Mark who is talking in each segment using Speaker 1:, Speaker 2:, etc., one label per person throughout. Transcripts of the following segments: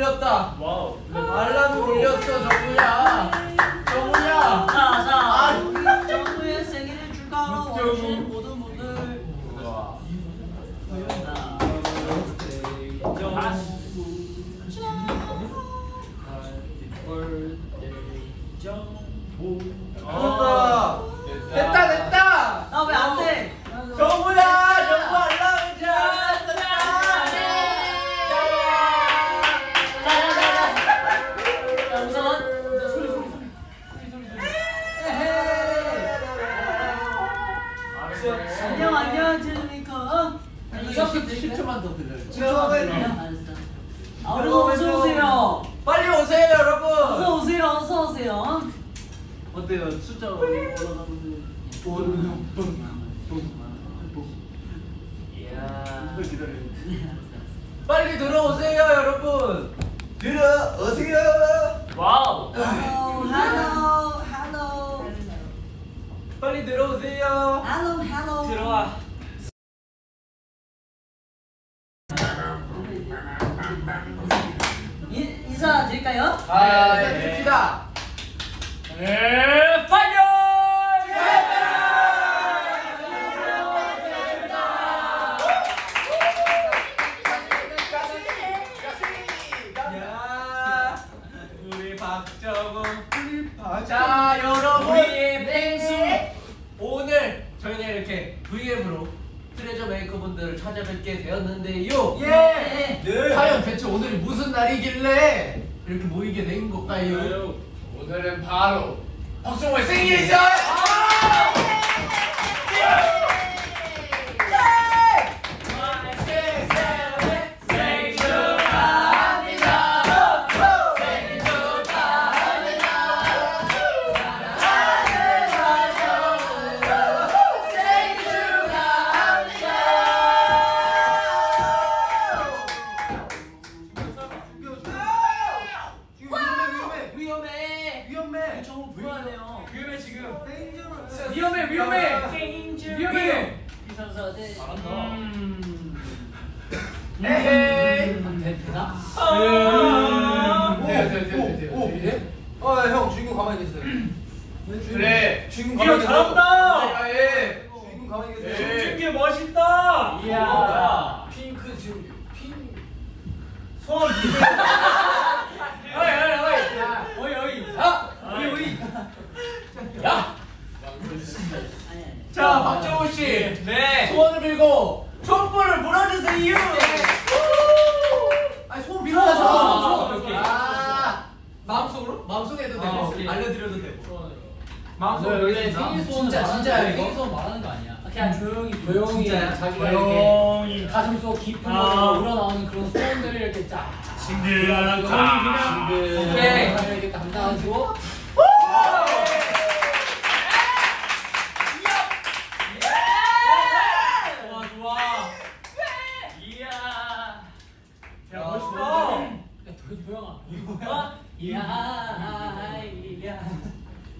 Speaker 1: 울렸다.
Speaker 2: 와우.
Speaker 1: 알람이 울렸어
Speaker 3: 어때요? 숫자가 올라가
Speaker 1: 이렇게 모이게 된 걸까요? 오늘은 바로 박정우의 생일이죠.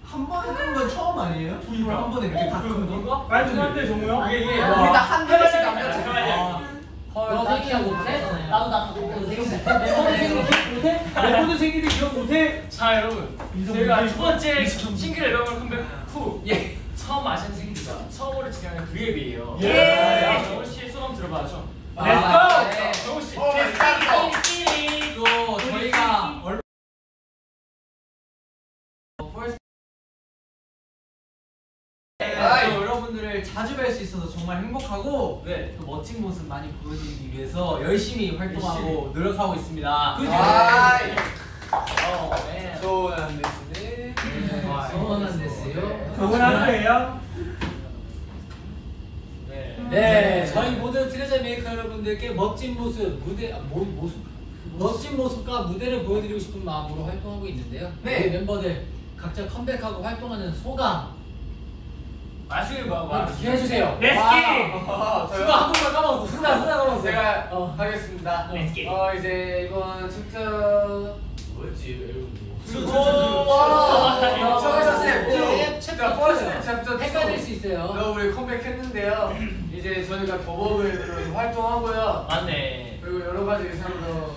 Speaker 2: 한
Speaker 1: 번에 끈건 처음 아니에요? 촛불 한 번에 이렇게 다끈 거?
Speaker 2: 말좀 한대 정우야.
Speaker 1: 이게 이게
Speaker 3: 아.
Speaker 1: 우리 다한 번씩 안
Speaker 2: 잠깐만요.
Speaker 4: 너 생일 못해?
Speaker 3: 나도 나도 나도 생일
Speaker 4: 너 생일 기억 못해?
Speaker 2: 멤버들 생일을 기억 못해? 자 여러분 저희가 첫 번째 싱글 앨범을 컴백 후
Speaker 1: 예.
Speaker 2: 처음 맞은 생일이자 처음으로 진행하는 V앱이에요
Speaker 1: 예.
Speaker 2: 정우 씨의 소감 들어봐야죠
Speaker 1: 아,
Speaker 2: let's go!
Speaker 1: 네.
Speaker 2: 정우 씨
Speaker 1: 자주 뵐 수 있어서 정말 행복하고
Speaker 2: 네.
Speaker 1: 또 멋진 모습 많이 보여드리기 위해서 열심히 활동하고
Speaker 2: 열심히.
Speaker 1: 노력하고 있습니다.
Speaker 2: 그죠?
Speaker 1: 네.
Speaker 3: そう
Speaker 1: なんですね. そ
Speaker 4: うなんですよ?
Speaker 2: 정훈한 거예요?
Speaker 4: 네, 저희 모든 Treasure Maker 여러분들께 멋진 모습, 무대, 아, 모, 모습, 멋진 모습과 무대를 보여드리고 싶은 마음으로 활동하고 있는데요.
Speaker 1: 네.
Speaker 4: 우리 멤버들 각자 컴백하고 활동하는 소감
Speaker 2: 마시길 봐
Speaker 4: 어떻게 해주세요.
Speaker 2: 렛츠기!
Speaker 1: 아,
Speaker 4: 순간 한 번만 까먹었어. 순간 순간 까먹었어.
Speaker 1: 제가
Speaker 4: 어.
Speaker 1: 하겠습니다.
Speaker 2: 렛츠기!
Speaker 1: 어 이제 이번 챕터 뭐였지?
Speaker 2: 수고!
Speaker 1: 챕터 스텝
Speaker 4: 네,
Speaker 1: 2.
Speaker 4: 챕터
Speaker 1: 퍼스트
Speaker 4: 투.
Speaker 1: 챕터 2.
Speaker 4: 헷갈릴 수 있어요.
Speaker 1: 너 우리 컴백했는데요. 이제 저희가 더벅을 활동하고요.
Speaker 2: 맞네
Speaker 1: 그리고 여러 가지 의상으로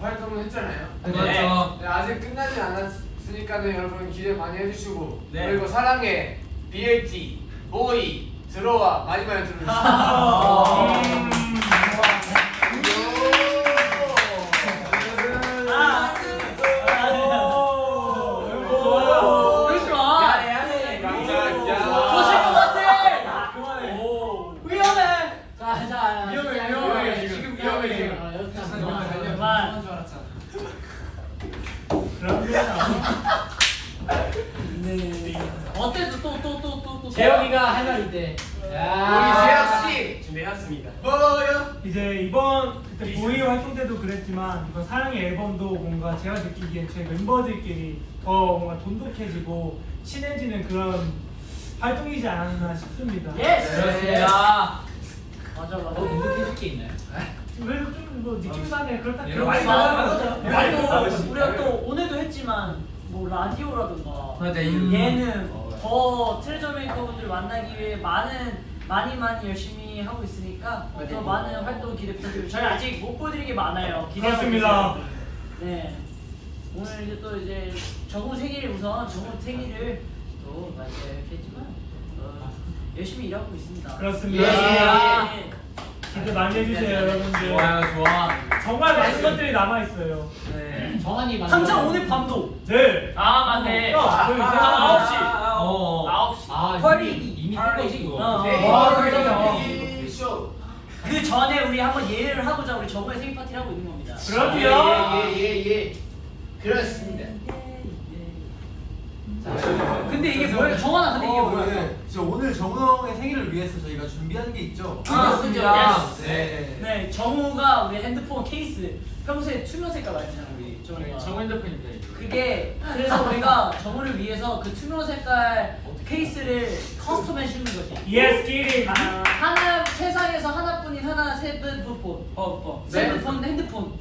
Speaker 5: 활동을 했잖아요.
Speaker 3: 그렇죠.
Speaker 5: 네, 아직 끝나지 않았으니까는 여러분 기대 많이 해주시고
Speaker 6: 네.
Speaker 5: 그리고 사랑해 BLT 보이 들어와 많이 많이 들어주시고
Speaker 6: 음.
Speaker 1: 그러지 마.
Speaker 6: 야래 야래.
Speaker 1: 거실 것 같아.
Speaker 6: 그만해.
Speaker 1: 위험해.
Speaker 4: 자, 자,
Speaker 5: 위험해,
Speaker 4: 자,
Speaker 5: 위험해,
Speaker 4: 자,
Speaker 5: 지금
Speaker 4: 자,
Speaker 5: 위험해,
Speaker 4: 자,
Speaker 5: 지금.
Speaker 4: 자, 연습 한
Speaker 5: 그만,
Speaker 4: 번.
Speaker 5: 그만.
Speaker 1: 그만.
Speaker 5: 줄 알았잖아.
Speaker 1: 어때도 또또 또 또 또.
Speaker 4: 재영이가 할 말 있대.
Speaker 5: 우리
Speaker 4: 야.
Speaker 5: 재혁 씨
Speaker 6: 준비해왔습니다.
Speaker 5: 뭐요?
Speaker 7: 이제 이번 그때 보이 활동 때도 그랬지만 이번 사랑의 앨범도 뭔가 제가 느끼기엔 저희 멤버들끼리 더 뭔가 돈독해지고 친해지는 그런 활동이지 않았나 싶습니다.
Speaker 1: Yes.
Speaker 3: 그렇습니다.
Speaker 1: 맞아
Speaker 4: 더
Speaker 1: 맞아.
Speaker 4: 행복해질 게 있나요?
Speaker 7: 그래도 좀뭐 느낌상에 그렇다
Speaker 3: 예,
Speaker 7: 그런
Speaker 3: 많이
Speaker 7: 거
Speaker 3: 나와요.
Speaker 7: 많이 나와요.
Speaker 1: 우리가 또 오늘도 했지만 뭐 라디오라든가
Speaker 3: 맞아, 이-
Speaker 1: 얘는 더 Treasure Maker분들 만나기 위해 많은 많이 많이 열심히 하고 있으니까 더 많은 활동 기대 부탁드리고 저희 아직 못 보여드린 게 많아요.
Speaker 7: 그렇습니다.
Speaker 1: 계세요. 네. 오늘 이제 또 이제 정우 생일 우선 정우 생일을 또 맞아요 이렇게 했지만 어, 열심히 일하고 있습니다.
Speaker 7: 그렇습니다.
Speaker 1: 예.
Speaker 7: 기대 많이 해주세요 여러분들.
Speaker 3: 좋아요, 좋아.
Speaker 7: 정말 많은 것들이 남아 있어요.
Speaker 3: 네.
Speaker 4: 정한이 만
Speaker 1: 당장 오늘 밤도
Speaker 7: 네.
Speaker 6: 아 맞네.
Speaker 7: 아,
Speaker 6: 아,
Speaker 7: 제가
Speaker 6: 아홉 시.
Speaker 3: 어.
Speaker 6: 아홉 시.
Speaker 4: 아, 이미 뜬 거지 그거.
Speaker 1: 어, 어.
Speaker 5: 네.
Speaker 7: 와,
Speaker 5: 깜짝 이야. 쇼.
Speaker 1: 그 전에 우리 한번 예를 하고자 우리 정우의 생일 파티를 하고 있는 겁니다.
Speaker 7: 그럼요.
Speaker 5: 예예예 그렇습니다.
Speaker 1: 근데 이게 뭐예요? 정원아 근데 이게
Speaker 8: 어,
Speaker 1: 뭐예요?
Speaker 8: 네. 저 오늘 정우 형의 생일을 위해서 저희가 준비한 게 있죠.
Speaker 1: 아,
Speaker 3: 그렇습니다.
Speaker 1: Yes.
Speaker 8: 네.
Speaker 1: 네, 정우가 우리 핸드폰 케이스 평소에 투명 색깔 많이 쓰잖아 우리 정우가.
Speaker 6: 정 핸드폰입니다. 이거.
Speaker 1: 그게 그래서 우리가 정우를 위해서 그 투명 색깔 케이스를 custom 해 주는 거지.
Speaker 7: Let's get it.
Speaker 1: 아, 하나 세상에서 하나뿐인 하나 세븐폰, 어, 세븐폰 핸드폰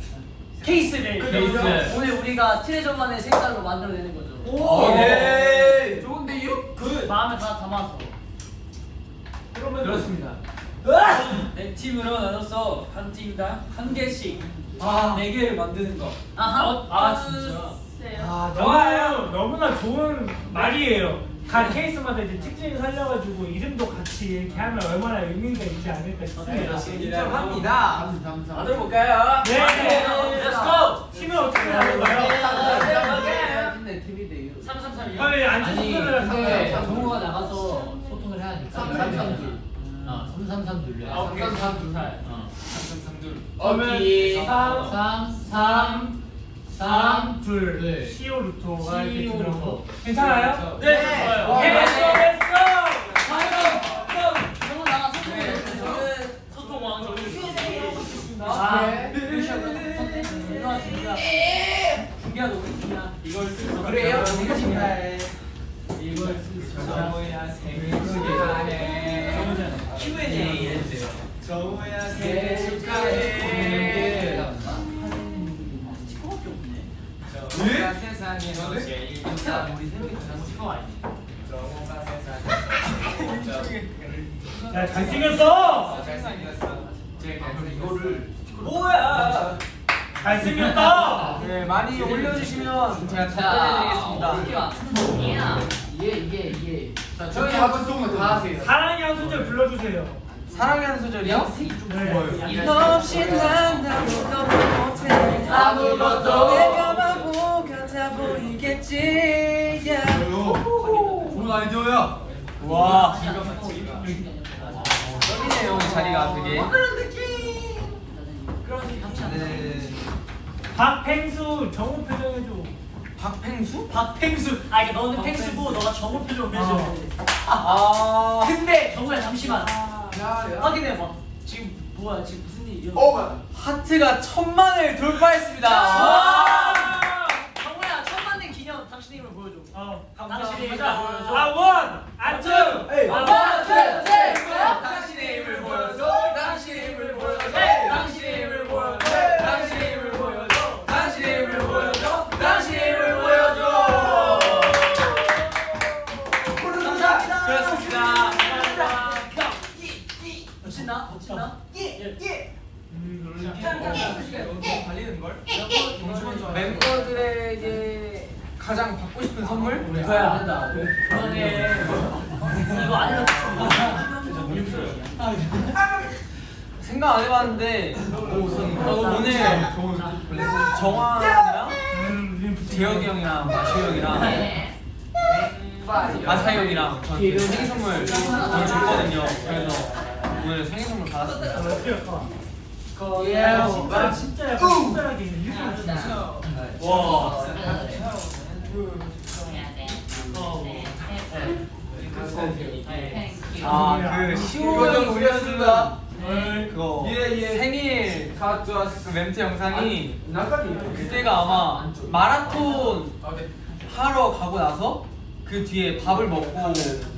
Speaker 1: 케이스를
Speaker 3: 케이스.
Speaker 1: 오늘 우리가 트레저만의 색깔로 만들어내는 거죠.
Speaker 3: 오, 네. 좋은데요?
Speaker 1: 그 마음에 다 담아서.
Speaker 3: 그렇습니다.
Speaker 2: 네 팀으로 나눠서 한 팀당 한 개씩 네 개를 만드는 거.
Speaker 1: 아하.
Speaker 6: 아, 진짜?
Speaker 1: 주세요.
Speaker 7: 아,
Speaker 2: 좋아요.
Speaker 7: 너무 너무나 좋은 말이에요. 각 케이스마다 이제 특징을 살려가지고 이름도 같이 이렇게 하면 얼마나 의미가 있지 않을까 싶습니다.
Speaker 8: 인정합니다.
Speaker 2: 만들어 볼까요?
Speaker 7: 네.
Speaker 6: Let's go.
Speaker 7: 팀을 어떻게 나눌까요?
Speaker 5: 네, 팀이 돼요.
Speaker 6: 333이요.
Speaker 7: 빨리
Speaker 4: 아니
Speaker 7: 안쪽으로
Speaker 4: 근데
Speaker 7: 가서
Speaker 4: 정우가 나가서 소통을 해야 하니까.
Speaker 5: 삼삼삼.
Speaker 4: 어, 333 눌러.
Speaker 6: 아, 오케이.
Speaker 5: 삼삼삼.
Speaker 4: 어.
Speaker 5: 오케이.
Speaker 7: 3,
Speaker 4: 3 3 3
Speaker 7: 둘,
Speaker 4: 네.
Speaker 7: 시오 루토가 이렇게
Speaker 4: 시오
Speaker 7: 들어오고
Speaker 4: 루토.
Speaker 7: 괜찮아요?
Speaker 6: 네, 좋아요.
Speaker 7: 오케이, let's go, let's go!
Speaker 1: 정우 나가 소통.
Speaker 6: 소통 왕 정우.
Speaker 1: 아,
Speaker 5: 네.
Speaker 1: 준비야, 너 준비야.
Speaker 6: 이걸 쓰고.
Speaker 5: 그래요?
Speaker 6: 이걸 쓰고.
Speaker 8: 정우야 생일 축하해.
Speaker 1: Q&A
Speaker 8: 해주세요. 정우야
Speaker 5: 생일
Speaker 8: 축하해.
Speaker 1: 스티커밖에 없네.
Speaker 8: 정우가 세상에서 제일 좋다. 우리 세 명이 가장
Speaker 6: 스티커 아니지.
Speaker 8: 정우가 세상에서 제일
Speaker 7: 야, 잘생겼어!
Speaker 8: 잘생겼어. 제일 잘생겼어. 이거를
Speaker 2: 뭐야?
Speaker 7: 잘생겼다!
Speaker 8: 네 많이 올려주시면 제가
Speaker 1: 자,
Speaker 8: 답변해드리겠습니다.
Speaker 1: 이게 이게 이게.
Speaker 5: 자, 저희 한번 송을 다 하세요.
Speaker 7: 사랑의 한 소절 불러주세요.
Speaker 8: 사랑하는 소절이요?
Speaker 7: 네.
Speaker 8: 너 없이 난 아무것도 못해
Speaker 1: 아무것도.
Speaker 8: 내가만 보고 같아 보이겠지
Speaker 5: 오늘 아이디어야.
Speaker 8: 와
Speaker 1: 어,
Speaker 8: 떨리네요 자리가 되게
Speaker 1: 그런 느낌. 그런
Speaker 8: 네
Speaker 7: 박팽수 정우 표정 해줘.
Speaker 8: 박팽수?
Speaker 1: 박팽수. 아, 이게 너는 팽수고 너가 정우 표정 해줘.
Speaker 7: 어.
Speaker 8: 아
Speaker 1: 근데 정우야 잠시만.
Speaker 5: 야, 야.
Speaker 1: 확인해봐. 지금 뭐야? 지금 무슨 일이야?
Speaker 5: 어,
Speaker 8: 하트가 천만을 돌파했습니다
Speaker 1: 와! 정우야 천만 년 기념 당신의 힘을 보여줘.
Speaker 7: 어.
Speaker 1: 당신의 힘을
Speaker 7: 아,
Speaker 1: 보여줘.
Speaker 7: One! 아, Two!
Speaker 5: 에이.
Speaker 7: 아,
Speaker 1: one, two, 셋, 넷.
Speaker 8: 당신의 힘을 보여줘 당신의 힘을 보여줘
Speaker 5: 멤버들에게 가장 받고 싶은 선물?
Speaker 1: 그거야. 그만해. 이거 아니라
Speaker 5: 생각 안 해봤는데 어, 오늘 정환이랑
Speaker 7: 음,
Speaker 5: 재혁이 형이랑 마시오 형이랑 아사히 형이랑 저한테 생일 선물 줬거든요. 그래서 오늘 생일 선물 받았습니다.
Speaker 7: 야, 진짜 진짜 약간 특별하게 일부러 진짜.
Speaker 5: 와. 아그 시호 형이 올려준 그거 생일 그 멘트 영상이 그때가 아마 마라톤 하러 가고 나서 그 뒤에 밥을 먹고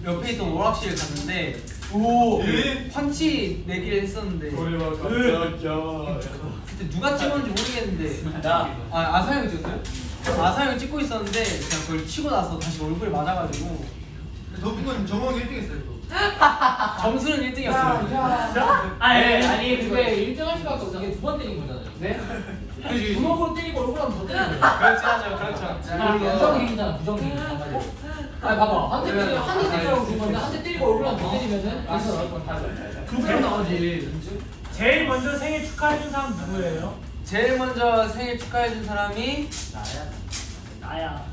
Speaker 5: 옆에 있던 오락실 갔는데 그 펀치 내기를 했었는데 그때 누가 찍었는지 모르겠는데. 나. 아, 아사 형이 찍었어요? 아사 형이 찍고 있었는데 그냥 그걸 치고 나서 다시 얼굴에 맞아가지고.
Speaker 8: 높은 건 정원이 1등 했어요
Speaker 5: 점수는 1등이었어요.
Speaker 4: 아니 아니 근데 1등 할 수밖에 없어 이게 두 번 때린 거잖아요. 네? 주먹으로 때리고 얼굴 한번 더 때리는 거야
Speaker 5: 그렇지 하죠 그렇죠.
Speaker 4: 부정행위잖아 부정행위 아니 봐봐. 한 대 때리고 한대 때리라고 준 건데 한 대 때리고 얼굴 한번 더 때리면은 여기서 나올 건 다르 그대로 나오지
Speaker 7: 제일 먼저 생일 축하해준 사람 누구예요?
Speaker 5: 제일 먼저 생일 축하해준 사람이
Speaker 1: 나야.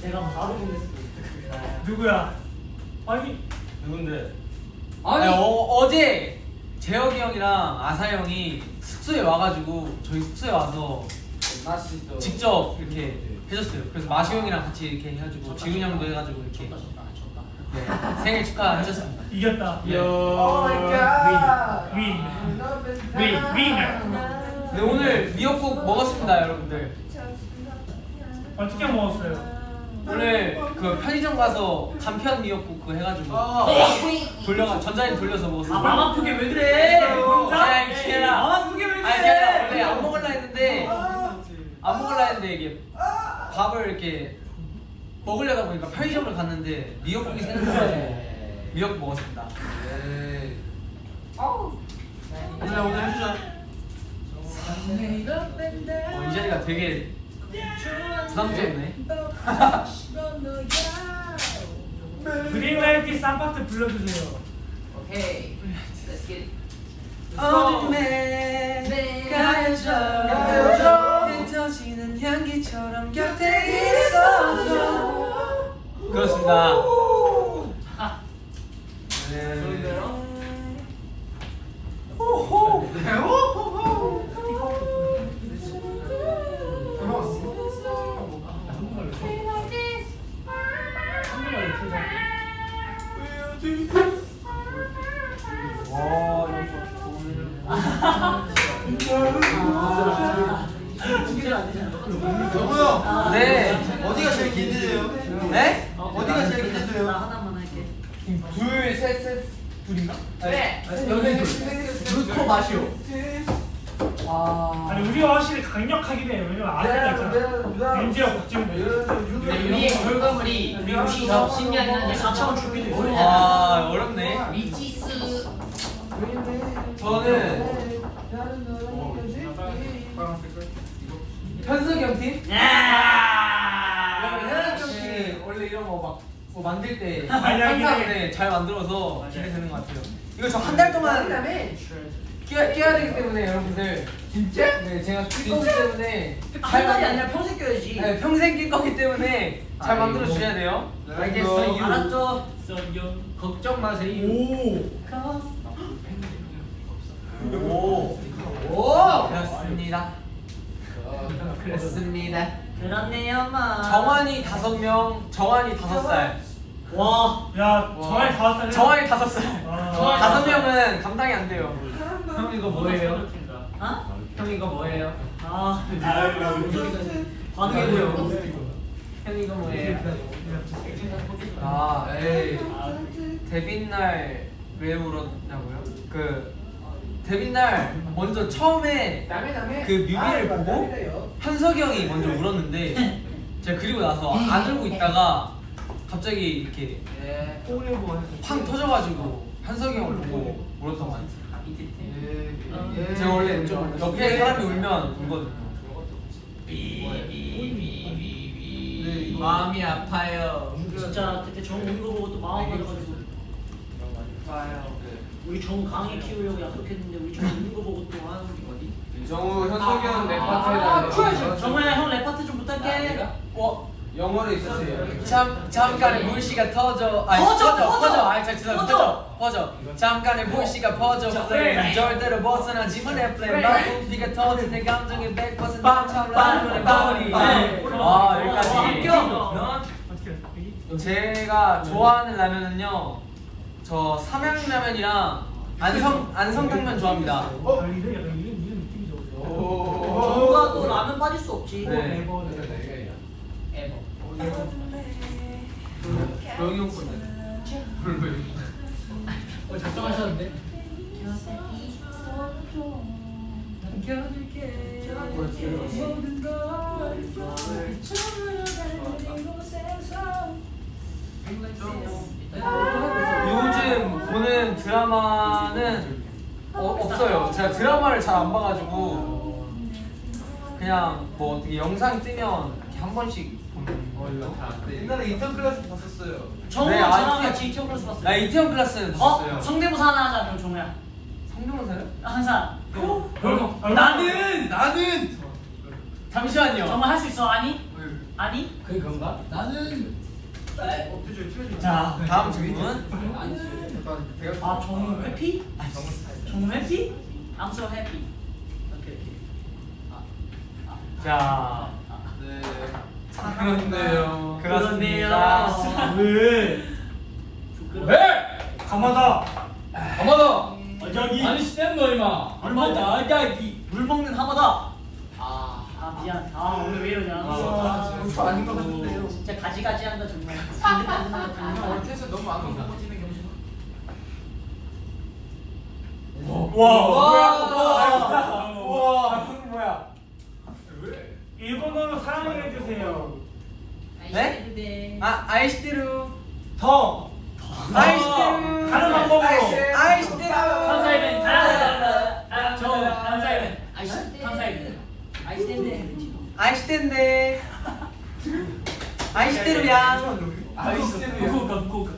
Speaker 1: 내가 바로 보냈어.
Speaker 7: 누구야? 아니
Speaker 5: 누군데? 아니 어, 어제 재혁이 형이랑 아사 형이 숙소에 와가지고 저희 숙소에 와서 직접 이렇게 해줬어요. 그래서 마시 형이랑 같이 이렇게 해가지고 지훈 형도 해가지고 이렇게 네, 생일 축하해줬습니다.
Speaker 7: 이겼다.
Speaker 5: 네.
Speaker 7: 윈. 윈. 윈.
Speaker 5: 네, 오늘 미역국 먹었습니다, 여러분들.
Speaker 7: 어떻게 먹었어요?
Speaker 5: 오늘 그 편의점 가서 간편 미역국 그거 해가지고 돌려가 전자레인지 돌려서
Speaker 1: 아,
Speaker 5: 먹었어요.
Speaker 1: 맘 아프게 왜 그래?
Speaker 5: 아니 그게 아니라
Speaker 1: 맘 아프게 왜
Speaker 5: 아니 그게 아니라 원래
Speaker 1: 그래?
Speaker 5: 안 먹을라 했는데 안 먹을라 했는데 이게 밥을 이렇게 먹으려다 보니까 편의점을 갔는데 미역국이 생각나가지고 미역국 먹었습니다.
Speaker 8: 오늘 오늘 해주자
Speaker 5: 어, 이 자리가 되게 부담스럽네.
Speaker 7: 그린라이트 쌈박스 불러주세요.
Speaker 1: 오케이. Let's get it.
Speaker 5: 어둠에 가려져 그렇습니다 네. 와 네.
Speaker 8: 어디가 제일 기대돼요?
Speaker 5: 네?
Speaker 8: 어디가 제일
Speaker 1: 나
Speaker 8: 기대돼요?
Speaker 1: 하나만 할게.
Speaker 5: 둘, 셋, 셋, 둘인가?
Speaker 1: 그래.
Speaker 5: 루토 마시오. 아.
Speaker 7: 아니 우리가 확실히 강력하긴 해. 왜냐면 있잖아. 박지훈.
Speaker 1: 우리의 결과물이 미국이 더 신기하긴 한데 4차원 준비도 있어.
Speaker 5: 아, 어렵네.
Speaker 1: 미치스.
Speaker 5: 저는 현석이 형 팀?
Speaker 1: 야!
Speaker 5: 뭐 만들 때 항상 네, 잘 만들어서 기대되는 것 같아요. 이거 저 한 달 동안 깨야, 깨야 되기 때문에 여러분들 진짜? 네, 제가 낄 거기 때문에
Speaker 1: 한 달이 아니라 평생 껴야지.
Speaker 5: 네, 평생 낄 거기 때문에 잘 만들어 주셔야 돼요.
Speaker 1: 알겠어요. 알았죠?
Speaker 3: 걱정 마세요.
Speaker 7: 오.
Speaker 5: 오. 오. 그렇습니다. 그렇습니다.
Speaker 1: 그렇네요, 마.
Speaker 5: 정환이 다섯 명, 정환이 다섯 살.
Speaker 1: 와.
Speaker 7: 야 정말 다섯 살.
Speaker 5: 정환이 다섯 살.
Speaker 7: 아.
Speaker 5: 다섯 명은 감당이 안 돼요.
Speaker 3: 형 이거 뭐예요?
Speaker 1: 어?
Speaker 3: 형 이거 뭐예요?
Speaker 1: 아. 반응이 뭐요?
Speaker 5: 형 이거 뭐예요? 아, 에이. 데뷔 날왜 울었냐고요? 그 데뷔 날 먼저 처음에 그 뮤비를 보고 현석이 형이 먼저 울었는데 제가 그리고 나서 안 울고 있다가 갑자기 이렇게 팡 터져가지고 현석이 형을 보고 울었던 것 같아요. 제가 원래 좀 옆에 사람이 울면 울거든요.
Speaker 3: 네, 마음이 아파요.
Speaker 1: 진짜 그때 정우 우는 거 보고 또 마음 아파가지고. 우리 정우 강의 키우려고 약속했는데 우리 정우 우는 거 보고 또 하는 게 어디?
Speaker 8: 정우 현석이 형내 파트에다
Speaker 1: 정우야 형 랩 파트 좀 부탁해.
Speaker 5: 어?
Speaker 8: 영어로 있었어요.
Speaker 5: 잠 잠깐의 불씨가 터져 아니
Speaker 1: 퍼져,
Speaker 5: 퍼져
Speaker 1: 퍼져.
Speaker 5: 퍼져 아니 자 죄송합니다
Speaker 1: 퍼져.
Speaker 5: 퍼져 퍼져 잠깐의 불씨가 퍼져 flame 절대로 벗어나지만 내 flame 막 비가 터질 내 감정이 100% 차올라 버리 아 여기까지?
Speaker 7: 여기?
Speaker 5: 제가 좋아하는 라면은요 저 삼양라면이랑 안성 안성탕면 좋아합니다
Speaker 7: 어? 이런 약간 이런 이런 느낌이 좋아.
Speaker 1: 정우가 또 라면 빠질 수 없지
Speaker 5: 네.
Speaker 4: 어?
Speaker 5: 요즘 보는 드라마는 어, 없어요. 제가 드라마를 잘 안 봐가지고 그냥 뭐 어떻게 영상 뜨면 이렇게 한 번씩.
Speaker 8: 옛날에 인턴 클래스 봤었어요.
Speaker 1: 정우
Speaker 5: 네,
Speaker 1: 저랑
Speaker 5: 아니,
Speaker 1: 같이 이태원 클래스 봤어요
Speaker 5: 나 이태원 클래스는
Speaker 1: 어?
Speaker 5: 봤어요.
Speaker 1: 성대모사 하나 하자 그럼 정우야
Speaker 5: 성대모사요?
Speaker 1: 항상
Speaker 5: 나는 나는 잠시만요.
Speaker 1: 정우 할수 있어 아니? 아니?
Speaker 4: 그게 그런가? 나는
Speaker 5: 자 다음 질문.
Speaker 1: 아 정우 해피? 정우 해피? I'm so happy 오케이 오케이
Speaker 5: 자
Speaker 8: 네.
Speaker 5: 그렇네요.
Speaker 1: 그렇네요.
Speaker 7: 왜?
Speaker 1: 부끄러워
Speaker 7: 왜? 가마다.
Speaker 2: 가마다.
Speaker 7: 여기.
Speaker 2: 아니 시댄 너 임마.
Speaker 1: 얼마다 아기 물 먹는 하마다
Speaker 4: 아
Speaker 1: 아 미안 아 오늘 왜 이러냐
Speaker 8: 아, 저 아닌 것 같은데요.
Speaker 1: 진짜 가지가지 한다 정말 가지가지 정말
Speaker 8: 얼태에서 너무 안 먹어지는 경신.
Speaker 7: 와.
Speaker 5: 와.
Speaker 7: 와.
Speaker 5: 뭐야?
Speaker 7: 일본어로 사랑해 주세요.
Speaker 5: 네? 네? 아, 아이시테루.
Speaker 7: 더.
Speaker 5: 아이시테루.
Speaker 7: 다른 방법으로.
Speaker 5: 아이시테루.
Speaker 1: 한사이벤. 저 한사이벤. 한사이벤. 아이시텐데.
Speaker 5: 아이시텐데. 아이시테루야.
Speaker 8: 아이시테루야.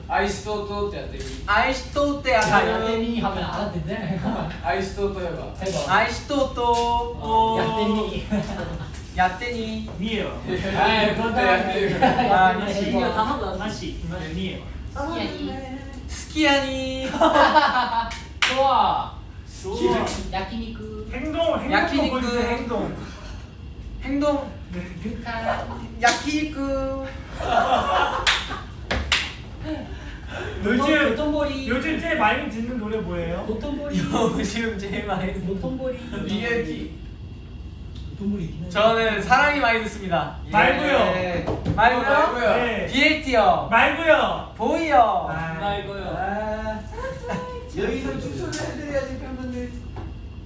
Speaker 8: 아이시토토 때 야테미.
Speaker 5: 아이시토토 때
Speaker 4: 야테미. 하면 알아듣네.
Speaker 8: 아이시토토 해봐.
Speaker 4: 해봐.
Speaker 5: 아이시토토. 어,
Speaker 4: 야테미.
Speaker 5: 야테니.
Speaker 7: 니에요.
Speaker 4: 아, 그건
Speaker 5: 아,
Speaker 1: 다시 이거 다 하고 나서
Speaker 7: 다시. 니에요.
Speaker 5: 스키야니.
Speaker 4: 좋아. 좋아. 야키니쿠.
Speaker 7: 행동 행동
Speaker 5: 야키니쿠.
Speaker 7: 행동.
Speaker 5: 행동. 야키니쿠.
Speaker 7: 요즘
Speaker 4: 도톤보리.
Speaker 7: 요즘 제일 많이 듣는 노래 뭐예요?
Speaker 4: 도톤보리.
Speaker 5: 요즘 제일 많이 듣는
Speaker 4: 도톤보리.
Speaker 8: 리얼티.
Speaker 5: 저는 사랑이 많이 듣습니다. 예.
Speaker 7: 말고요.
Speaker 5: 말고요?
Speaker 8: 말고요.
Speaker 7: 네.
Speaker 5: BLT요.
Speaker 7: 말고요.
Speaker 5: 보이요.
Speaker 7: 아,
Speaker 2: 나 이거요.
Speaker 8: 여기서 추천을 해드려야지 팬분들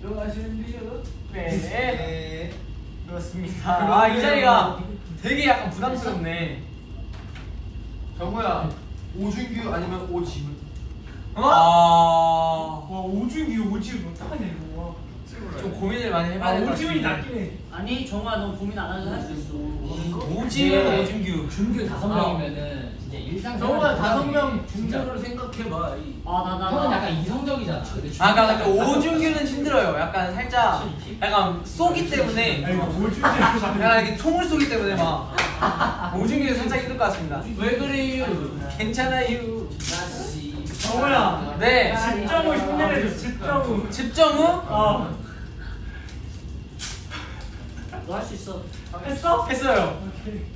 Speaker 8: 좋아하시는데요.
Speaker 5: 네.
Speaker 8: 네.
Speaker 5: 그렇습니다. 아, 이 자리가 되게 약간 부담스럽네.
Speaker 8: 정우야 오준규 아니면 오지훈?
Speaker 5: 어? 아.
Speaker 7: 와 오준기 오지훈 어떡하냐 이거. 와.
Speaker 5: 좀 고민을 많이
Speaker 7: 아
Speaker 5: 해봐야 될것
Speaker 7: 오지훈이. 낫긴 해.
Speaker 1: 아니 정우야 너 고민 안 하셔도 할 수 있어
Speaker 5: 오지훈, 오준규.
Speaker 4: 준규 다섯 명이면은 진짜 일상.
Speaker 3: 정우야 다섯 명 중저를 생각해봐. 이-
Speaker 1: 아나 나
Speaker 4: 형은 약간 이성적이잖아.
Speaker 5: 아, 그러니까 오준규는 힘들어요. 약간 살짝 약간 쏘기 때문에
Speaker 7: 아 이거 오준기.
Speaker 5: 약간 이렇게 총을 쏘기 때문에 막 오준규는 살짝 힘들 것 같습니다.
Speaker 3: 왜 그래요?
Speaker 5: 괜찮아요.
Speaker 7: 정우야.
Speaker 5: 네.
Speaker 7: 집정우 흉내내줘. 집정우.
Speaker 5: 집정우?
Speaker 7: 어.
Speaker 1: 너 할 수 있어
Speaker 7: 했어?
Speaker 5: 했어요.
Speaker 7: 오케이.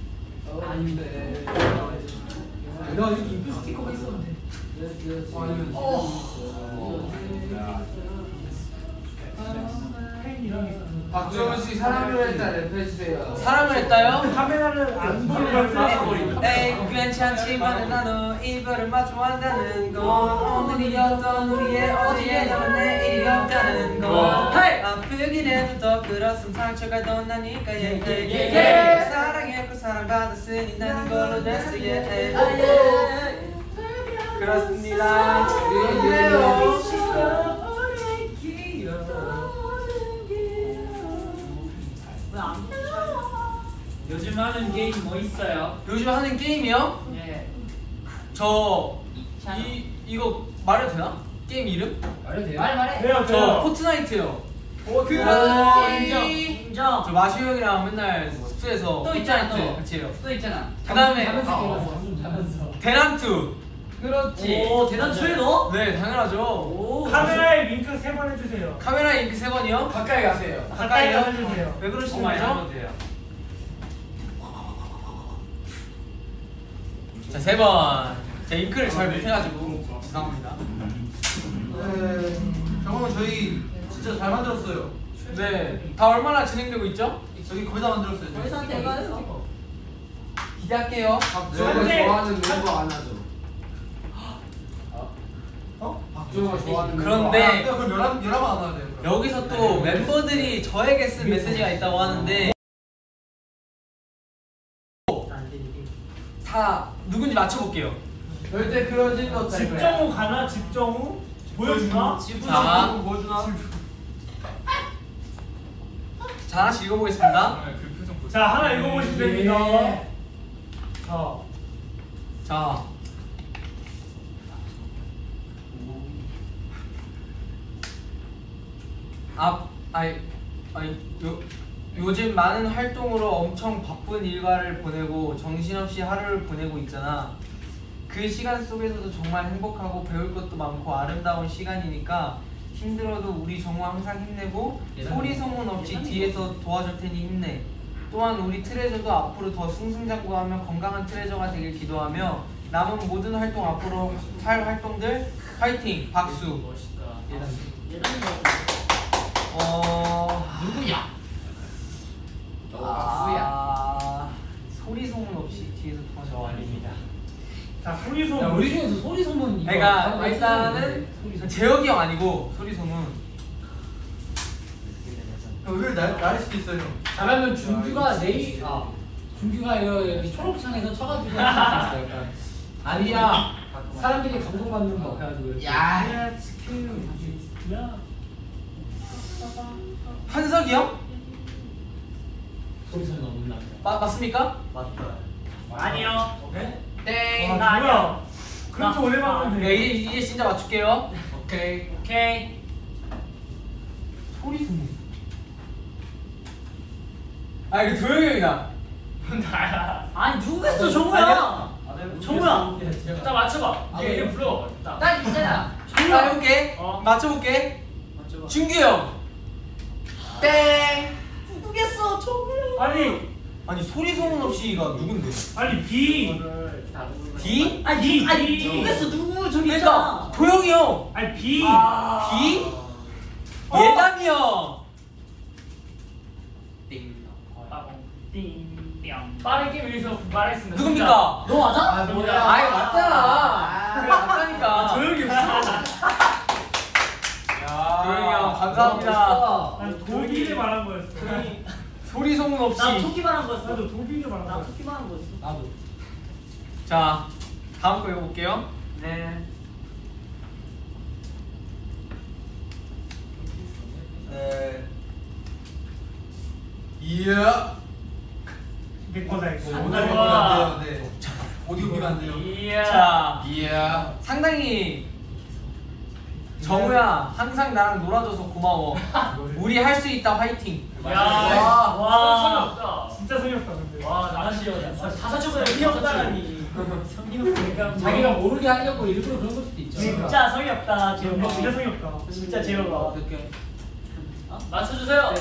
Speaker 8: 아닌데.
Speaker 4: 너 여기 인플 스티커가 있었는데.
Speaker 7: 팬 이런 게 있었는데.
Speaker 8: 박정우 씨 사랑을 했다 랩해주세요.
Speaker 5: 사랑을 했다요?
Speaker 7: 카메라를 안 보는 걸
Speaker 5: 에이 괜찮지만 나도 이별을 마주한다는 건 오늘이었던 우리의 어제였던 내일이었다는 건 아프긴 해도 더 그렇음. 상처가 더 나니까 예, 예, 예, 예. 사랑했고 사랑받았으니 난 걸로 됐어 예, 예, 예. 그렇습니다. 그래요
Speaker 2: 요즘 하는 게임 뭐 있어요?
Speaker 5: 요즘 하는 게임이요?
Speaker 2: 예.
Speaker 5: 저 이 이거 말해도 되나? 게임 이름?
Speaker 4: 말해도 돼요?
Speaker 2: 말 말해.
Speaker 7: 돼요
Speaker 5: 저
Speaker 7: 돼요
Speaker 5: 포트나이트요.
Speaker 1: 인정
Speaker 5: 인정.
Speaker 1: 인정
Speaker 5: 저 마시오 형이랑 맨날 숙소에서
Speaker 2: 또 있잖아 또.
Speaker 5: 같이 해요.
Speaker 2: 또 있잖아.
Speaker 5: 그 다음에
Speaker 4: 자면서 깨워서 방송 자면서
Speaker 5: 대난투.
Speaker 2: 그렇지.
Speaker 1: 오 대단추에 너?
Speaker 5: 네 당연하죠.
Speaker 1: 오
Speaker 7: 카메라에 링크 세 번 해주세요
Speaker 5: 카메라 잉크 세 번이요?
Speaker 8: 가까이 가세요.
Speaker 7: 가까이 가서 해주세요
Speaker 5: 왜 그러시는
Speaker 6: 돼요.
Speaker 5: 자 세 번. 제 잉크를 잘 못해가지고 죄송합니다.
Speaker 8: 네. 정말 저희 진짜 잘 만들었어요.
Speaker 5: 네. 다 얼마나 진행되고 있죠?
Speaker 8: 저희 거의 다 만들었어요. 저희.
Speaker 1: 내가 했어
Speaker 5: 기대할게요.
Speaker 7: 박주호가 좋아하는
Speaker 8: 멤버 안 하죠. 어?
Speaker 4: 박주호가 좋아하는
Speaker 5: 그런데
Speaker 8: 아, 그럼 열한 열한 안 와야 돼요. 그럼.
Speaker 5: 여기서 또 멤버들이 저에게 쓴 메시지가 있다고 하는데 다 누군지 맞춰볼게요.
Speaker 8: 절대 그러질 못할
Speaker 7: 집정우 가나 집정우 보여주나?
Speaker 5: 자,
Speaker 8: 뭐주나?
Speaker 5: 자 하나씩 읽어보겠습니다.
Speaker 6: 그 표정.
Speaker 7: 자 하나 읽어보시면 됩니다 자
Speaker 5: 자. 앞, 아니, 아니, 요, 요즘 많은 활동으로 엄청 바쁜 일과를 보내고 정신없이 하루를 보내고 있잖아. 그 시간 속에서도 정말 행복하고 배울 것도 많고 아름다운 시간이니까 힘들어도 우리 정우 항상 힘내고 소리 소문 없이 뒤에서 도와줄 테니 힘내. 또한 우리 트레저도 앞으로 더 승승장구하며 건강한 트레저가 되길 기도하며 남은 모든 활동 앞으로 할 활동들 파이팅 박수.
Speaker 2: 멋있다.
Speaker 5: 어
Speaker 4: 누구야?
Speaker 5: 아, 소리 소문 없이 뒤에서 도와줘 아닙니다.
Speaker 7: 자 소리 소문
Speaker 4: 야 우리 중에서 소리 소문 이거
Speaker 5: 그러니까 일단은
Speaker 4: 소문.
Speaker 5: 재혁이 형 아니고 소리 소문.
Speaker 8: 오늘 날 날일 수도 있어요.
Speaker 4: 잘하면 준규가 내일 아 준규가 이거 여기 초록창에서 쳐가지고 할수 있어요, 약간. 아니야 사람들이 감동받는 거 이렇게.
Speaker 8: 야.
Speaker 7: 야
Speaker 5: 한석이 형?
Speaker 4: 소리 소문 없는 남자
Speaker 5: 마, 맞습니까?
Speaker 8: 맞다.
Speaker 1: 아니요
Speaker 5: 땡.
Speaker 7: 아,
Speaker 1: 나.
Speaker 7: 누구야? 그렇게 오래
Speaker 5: 네,
Speaker 7: 봤는데
Speaker 5: 이제 이제 진짜 맞출게요.
Speaker 8: 오케이.
Speaker 1: 오케이
Speaker 5: 소리 소문. 아 이거 도영이 형이다.
Speaker 6: 나야.
Speaker 1: 아니 누구겠어 정우야 정우야
Speaker 6: 나 맞춰봐.
Speaker 4: 아,
Speaker 6: 얘
Speaker 4: 왜?
Speaker 6: 이름 불러. 나.
Speaker 2: 딱 있잖아.
Speaker 5: 자 해볼게.
Speaker 6: 어.
Speaker 5: 맞춰볼게.
Speaker 2: 맞춰봐.
Speaker 5: 준규 형. 땡.
Speaker 1: 누구겠어 정우야
Speaker 7: 아니
Speaker 5: 아니 소리 소문 없이 가 누군데?
Speaker 7: 아니 B
Speaker 5: D?
Speaker 1: 아니 아니
Speaker 7: 이.
Speaker 1: 누구겠어 누구 저기
Speaker 5: 그러니까
Speaker 1: 있잖아
Speaker 5: 도영이 형.
Speaker 7: 아니 B
Speaker 1: 아.
Speaker 5: B?
Speaker 7: 어.
Speaker 5: 예담이 형.
Speaker 1: 띵뿅
Speaker 6: 빠르게 위해서 말했습니다.
Speaker 5: 누굽니까?
Speaker 1: 너 맞아?
Speaker 8: 아 뭐야?
Speaker 5: 아이 맞잖아. 그래 맞다니까.
Speaker 7: 조용히 있어
Speaker 5: 도영이 형 감사합니다.
Speaker 7: 아니 도비를 말한 거였어
Speaker 5: 소리 소문 없이.
Speaker 1: 나 토끼 말한 거였어
Speaker 7: 나도 도비를 말한
Speaker 1: 나
Speaker 7: 거였어
Speaker 1: 토끼 말한 거였어
Speaker 4: 나도
Speaker 5: 자 다음 거 읽어볼게요.
Speaker 6: 네.
Speaker 8: 네. 이야.
Speaker 7: 내 거다
Speaker 8: 네,
Speaker 7: 이거
Speaker 8: 오늘. 네. 오디오 보면 안 돼요.
Speaker 6: 이야.
Speaker 5: 자
Speaker 8: 이야.
Speaker 5: 상당히 정우야 항상 나랑 놀아줘서 고마워. 우리 할 수 있다 화이팅.
Speaker 6: 야.
Speaker 1: 와.
Speaker 6: 와.
Speaker 7: 진짜 성의 없다 근데
Speaker 6: 와 나시
Speaker 1: 다섯 쪽으로 성의 없다라니 성의 없으니까
Speaker 4: 자기가 모르게 하려고 일부러 그런 걸 수도 있죠
Speaker 1: 진짜 성의 없다 재호가
Speaker 7: 진짜 성의 없다
Speaker 1: 진짜 재호가
Speaker 4: 어떻게
Speaker 6: 맞춰주세요.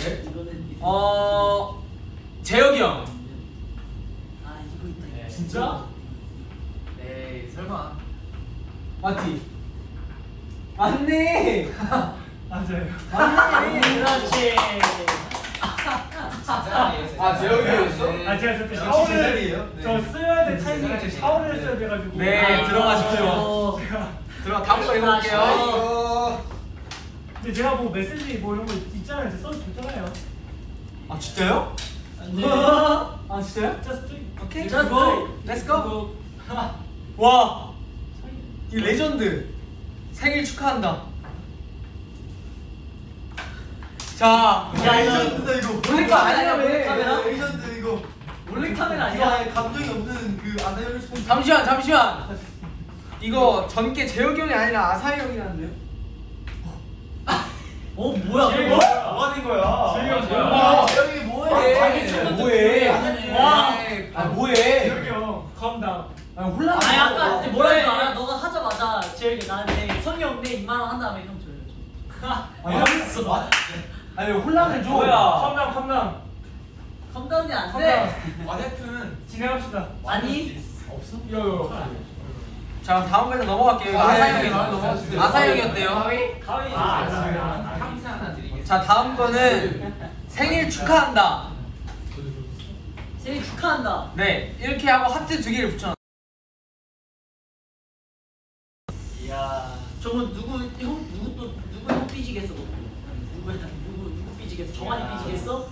Speaker 4: 예?
Speaker 1: 이거는
Speaker 5: 어 재혁이 형.
Speaker 1: 아 이거 있다
Speaker 5: 진짜?
Speaker 8: 에이 설마.
Speaker 5: 맞지? 맞네.
Speaker 7: 맞아요
Speaker 5: 맞네.
Speaker 1: 그렇지
Speaker 8: 아 재혁이 형이었어?
Speaker 7: 아 제가 저때 샤워를?
Speaker 8: 네.
Speaker 7: 저 써야 될 타이밍에 샤워를 했어야 돼가지고
Speaker 5: 네
Speaker 1: 아,
Speaker 5: 들어가십시오. 들어가 다음 거 읽어볼게요.
Speaker 7: 근데 제가 뭐 메시지 뭐 이런 거 있잖아요 제가 써줬잖아요
Speaker 5: 아 진짜요?
Speaker 1: 네.
Speaker 5: 아 진짜요?
Speaker 7: Just do it.
Speaker 5: 오케이.
Speaker 1: Just
Speaker 5: go.
Speaker 1: do
Speaker 5: Let's go. 와. 이 레전드. 생일 축하한다. 자.
Speaker 1: 야, 이거
Speaker 8: 이거.
Speaker 5: 그러니까 아니라며.
Speaker 8: 네, 레전드 이거.
Speaker 1: 카메라 아니야?
Speaker 8: 감동이 없는 그 아나요를
Speaker 5: 잠시만 잠시만 이거 전께 재혁이 형이 아니라 아사히 형이라는데요?
Speaker 1: 어 뭐야?
Speaker 2: 재혁이? 뭐야?
Speaker 8: 뭐 하는 거야?
Speaker 2: 재혁이 뭐야?
Speaker 8: 아, 재혁이 뭐해?
Speaker 4: 뭐해?
Speaker 1: 와.
Speaker 4: 아 뭐해?
Speaker 2: 재혁이 형, 컴다운.
Speaker 4: 아 홀라.
Speaker 1: 아니 아까 근데 뭐라 했지 알아? 너가 하자마자 재혁이 나한테 성이 없네 2만 원한 다음에 형 줘요.
Speaker 4: 아니 형아 니 홀라를 줘.
Speaker 2: 컴다운, 컴다운.
Speaker 1: 컴다운이 안 돼.
Speaker 8: 와제트는
Speaker 2: 진행합시다.
Speaker 1: 아니
Speaker 2: 없어? 요요.
Speaker 5: 자 다음 과제 넘어갈게요 이거 아사히 형이 아사히 형이었대요
Speaker 2: 가위.
Speaker 8: 아, 항상 하나 드리겠습니다.
Speaker 5: 자 다음 거는 생일 축하한다
Speaker 1: 생일 축하한다.
Speaker 5: 네 이렇게 하고 하트 두 개를 붙여
Speaker 1: 이야. 저거 누구 형 누구 또 누구 형 삐지겠어? 너? 누구 누구 누구 삐지겠어? 정환이 삐지겠어?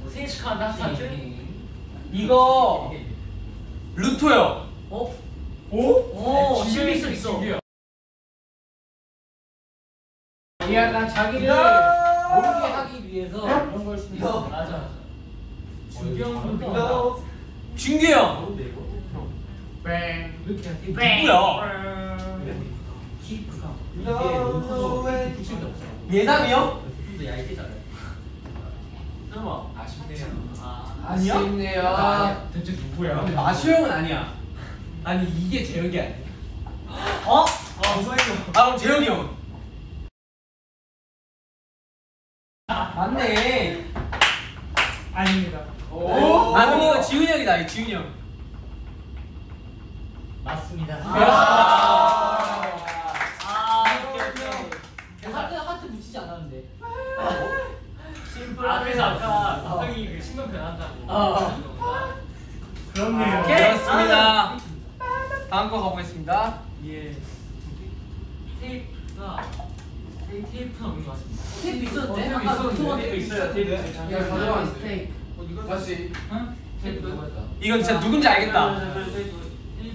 Speaker 2: 뭐 생일 축하한다.
Speaker 5: 이거 루토요
Speaker 1: 어?
Speaker 2: 오?
Speaker 1: 오 신비 있어 있어.
Speaker 2: 준규야.
Speaker 4: 이 약간 자기를 모르게 하기 위해서 그런 걸 수도 있어.
Speaker 2: 맞아, 맞아.
Speaker 4: 준규
Speaker 8: 형너
Speaker 5: 준규 형
Speaker 2: 뱅.
Speaker 5: 누구야?
Speaker 8: 너의
Speaker 5: 예담이 형?
Speaker 8: 설마 아쉽네요.
Speaker 5: 아니야?
Speaker 8: 아쉽네요.
Speaker 2: 대체 누구야?
Speaker 5: 마슈 형은 아니야
Speaker 8: 아니 이게 재혁이 아니야.
Speaker 1: 어?
Speaker 5: 아 그럼 재혁이 형 맞네
Speaker 6: 아닙니다.
Speaker 5: 아 그럼 지훈이 형이다 이 지훈이 형
Speaker 4: 맞습니다.
Speaker 1: 아. 아 오케이 오케이.
Speaker 4: 하트 하트 붙이지 않았는데.
Speaker 2: 아, 그래서 아까 형이 그 신경 변한다고.
Speaker 4: 어.
Speaker 6: 그렇네요.
Speaker 1: 오케이.
Speaker 5: 그렇습니다 다음 거 가보겠습니다
Speaker 2: 예. 테이프가 테이프 테이프가 없는 것 같습니다.
Speaker 1: 테이프 있었는데?
Speaker 2: 테이프
Speaker 1: 아까
Speaker 2: 있었는데. 테이프 있어요. 테이프. 잠시만요.
Speaker 8: 야 가져와 테이프. 다시.
Speaker 2: 응? 테이프 누구였다?
Speaker 5: 이건 진짜 누군지 알겠다
Speaker 2: 테이프.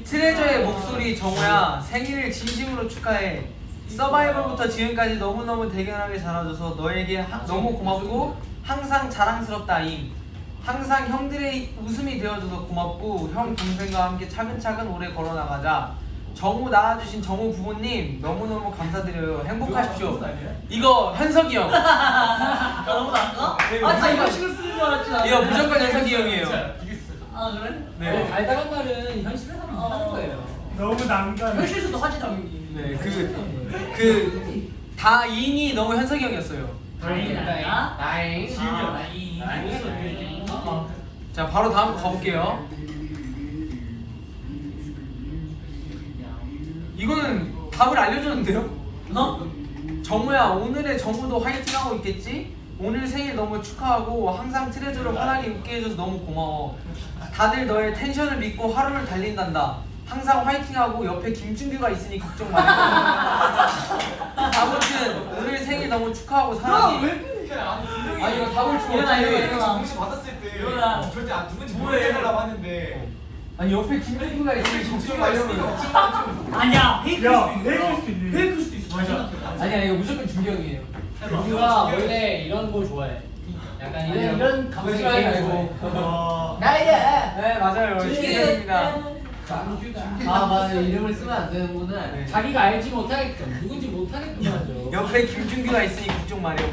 Speaker 5: Treasure의 목소리 정우야 생일을 진심으로 축하해 서바이벌부터 지금까지 너무너무 대견하게 자라줘서 너에게 하- 너무 고맙고 항상 자랑스럽다임 항상 형들의 웃음이 되어줘서 고맙고 형 동생과 함께 차근차근 오래 걸어나가자 정우 낳아주신 정우 부모님 너무너무 감사드려요 행복하십시오 이거 현석이 형
Speaker 1: 아 너무 난가? 아다 이거 식으로 쓰는 줄 알았지 나.
Speaker 5: 이거 무조건 현석이 형이에요.
Speaker 1: 아 그래?
Speaker 5: 네.
Speaker 4: 달달한 말은 현실에서 하는 거예요.
Speaker 6: 너무 난감해.
Speaker 1: 현실에서도 하지 당연히.
Speaker 5: 네, 그, 그, 다 인이 너무 현석이 형이었어요.
Speaker 1: 다행이다. 아,
Speaker 8: 나잉.
Speaker 1: 나이.
Speaker 2: 나이.
Speaker 5: 자, 바로 다음 거 가볼게요. 이거는 답을 알려줬는데요?
Speaker 1: 너?
Speaker 5: 정우야, 오늘의 정우도 화이팅하고 있겠지? 오늘 생일 너무 축하하고 항상 트레저를 환하게 웃게 해줘서 너무 고마워. 다들 너의 텐션을 믿고 하루를 달린단다. 항상 화이팅하고 옆에 김준규가 있으니 걱정 말고. 아무튼 오늘 생일 너무 축하하고 사랑해.
Speaker 8: 아 이거 답을 줘.
Speaker 1: 일어나, 일어나, 일어나.
Speaker 8: 공시 받았을 때
Speaker 1: 일어나.
Speaker 8: 절대 안 누군지
Speaker 1: 뭐해?
Speaker 8: 모르겠다고 하는데.
Speaker 5: 아니 옆에 김준규가 있으니 걱정 말고.
Speaker 1: 아니야. 페이크일
Speaker 6: 야,
Speaker 1: 수도 있어.
Speaker 6: 페이크일 수도 있네.
Speaker 1: 페이크일 수도 있어. 맞아.
Speaker 4: 아니야 이거 무조건 준규 형이에요. 준규가 원래 이런 거 좋아해. 약간 이런 이런 감성이 말고.
Speaker 6: 어,
Speaker 8: 나이야.
Speaker 5: 네 맞아요. 신기했습니다.
Speaker 4: 아 맞아 이름을 쓰면 안 되는구나.
Speaker 5: 네.
Speaker 4: 자기가 알지 못하게끔 누군지 못하게끔 하죠.
Speaker 5: 옆에 김준규가 있으니 걱정 마렴.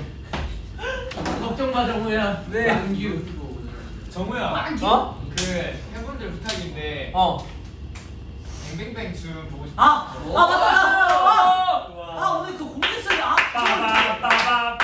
Speaker 4: 걱정 마 정우야.
Speaker 5: 네.
Speaker 4: 양규.
Speaker 8: 정우야.
Speaker 5: 어?
Speaker 8: 그 팬분들 부탁인데
Speaker 5: 어.
Speaker 8: 뱅뱅뱅 춤 보고 싶어.
Speaker 1: 아, 아 맞다. 아, 아 오늘 그 공개성이 아.
Speaker 6: 빠바빠바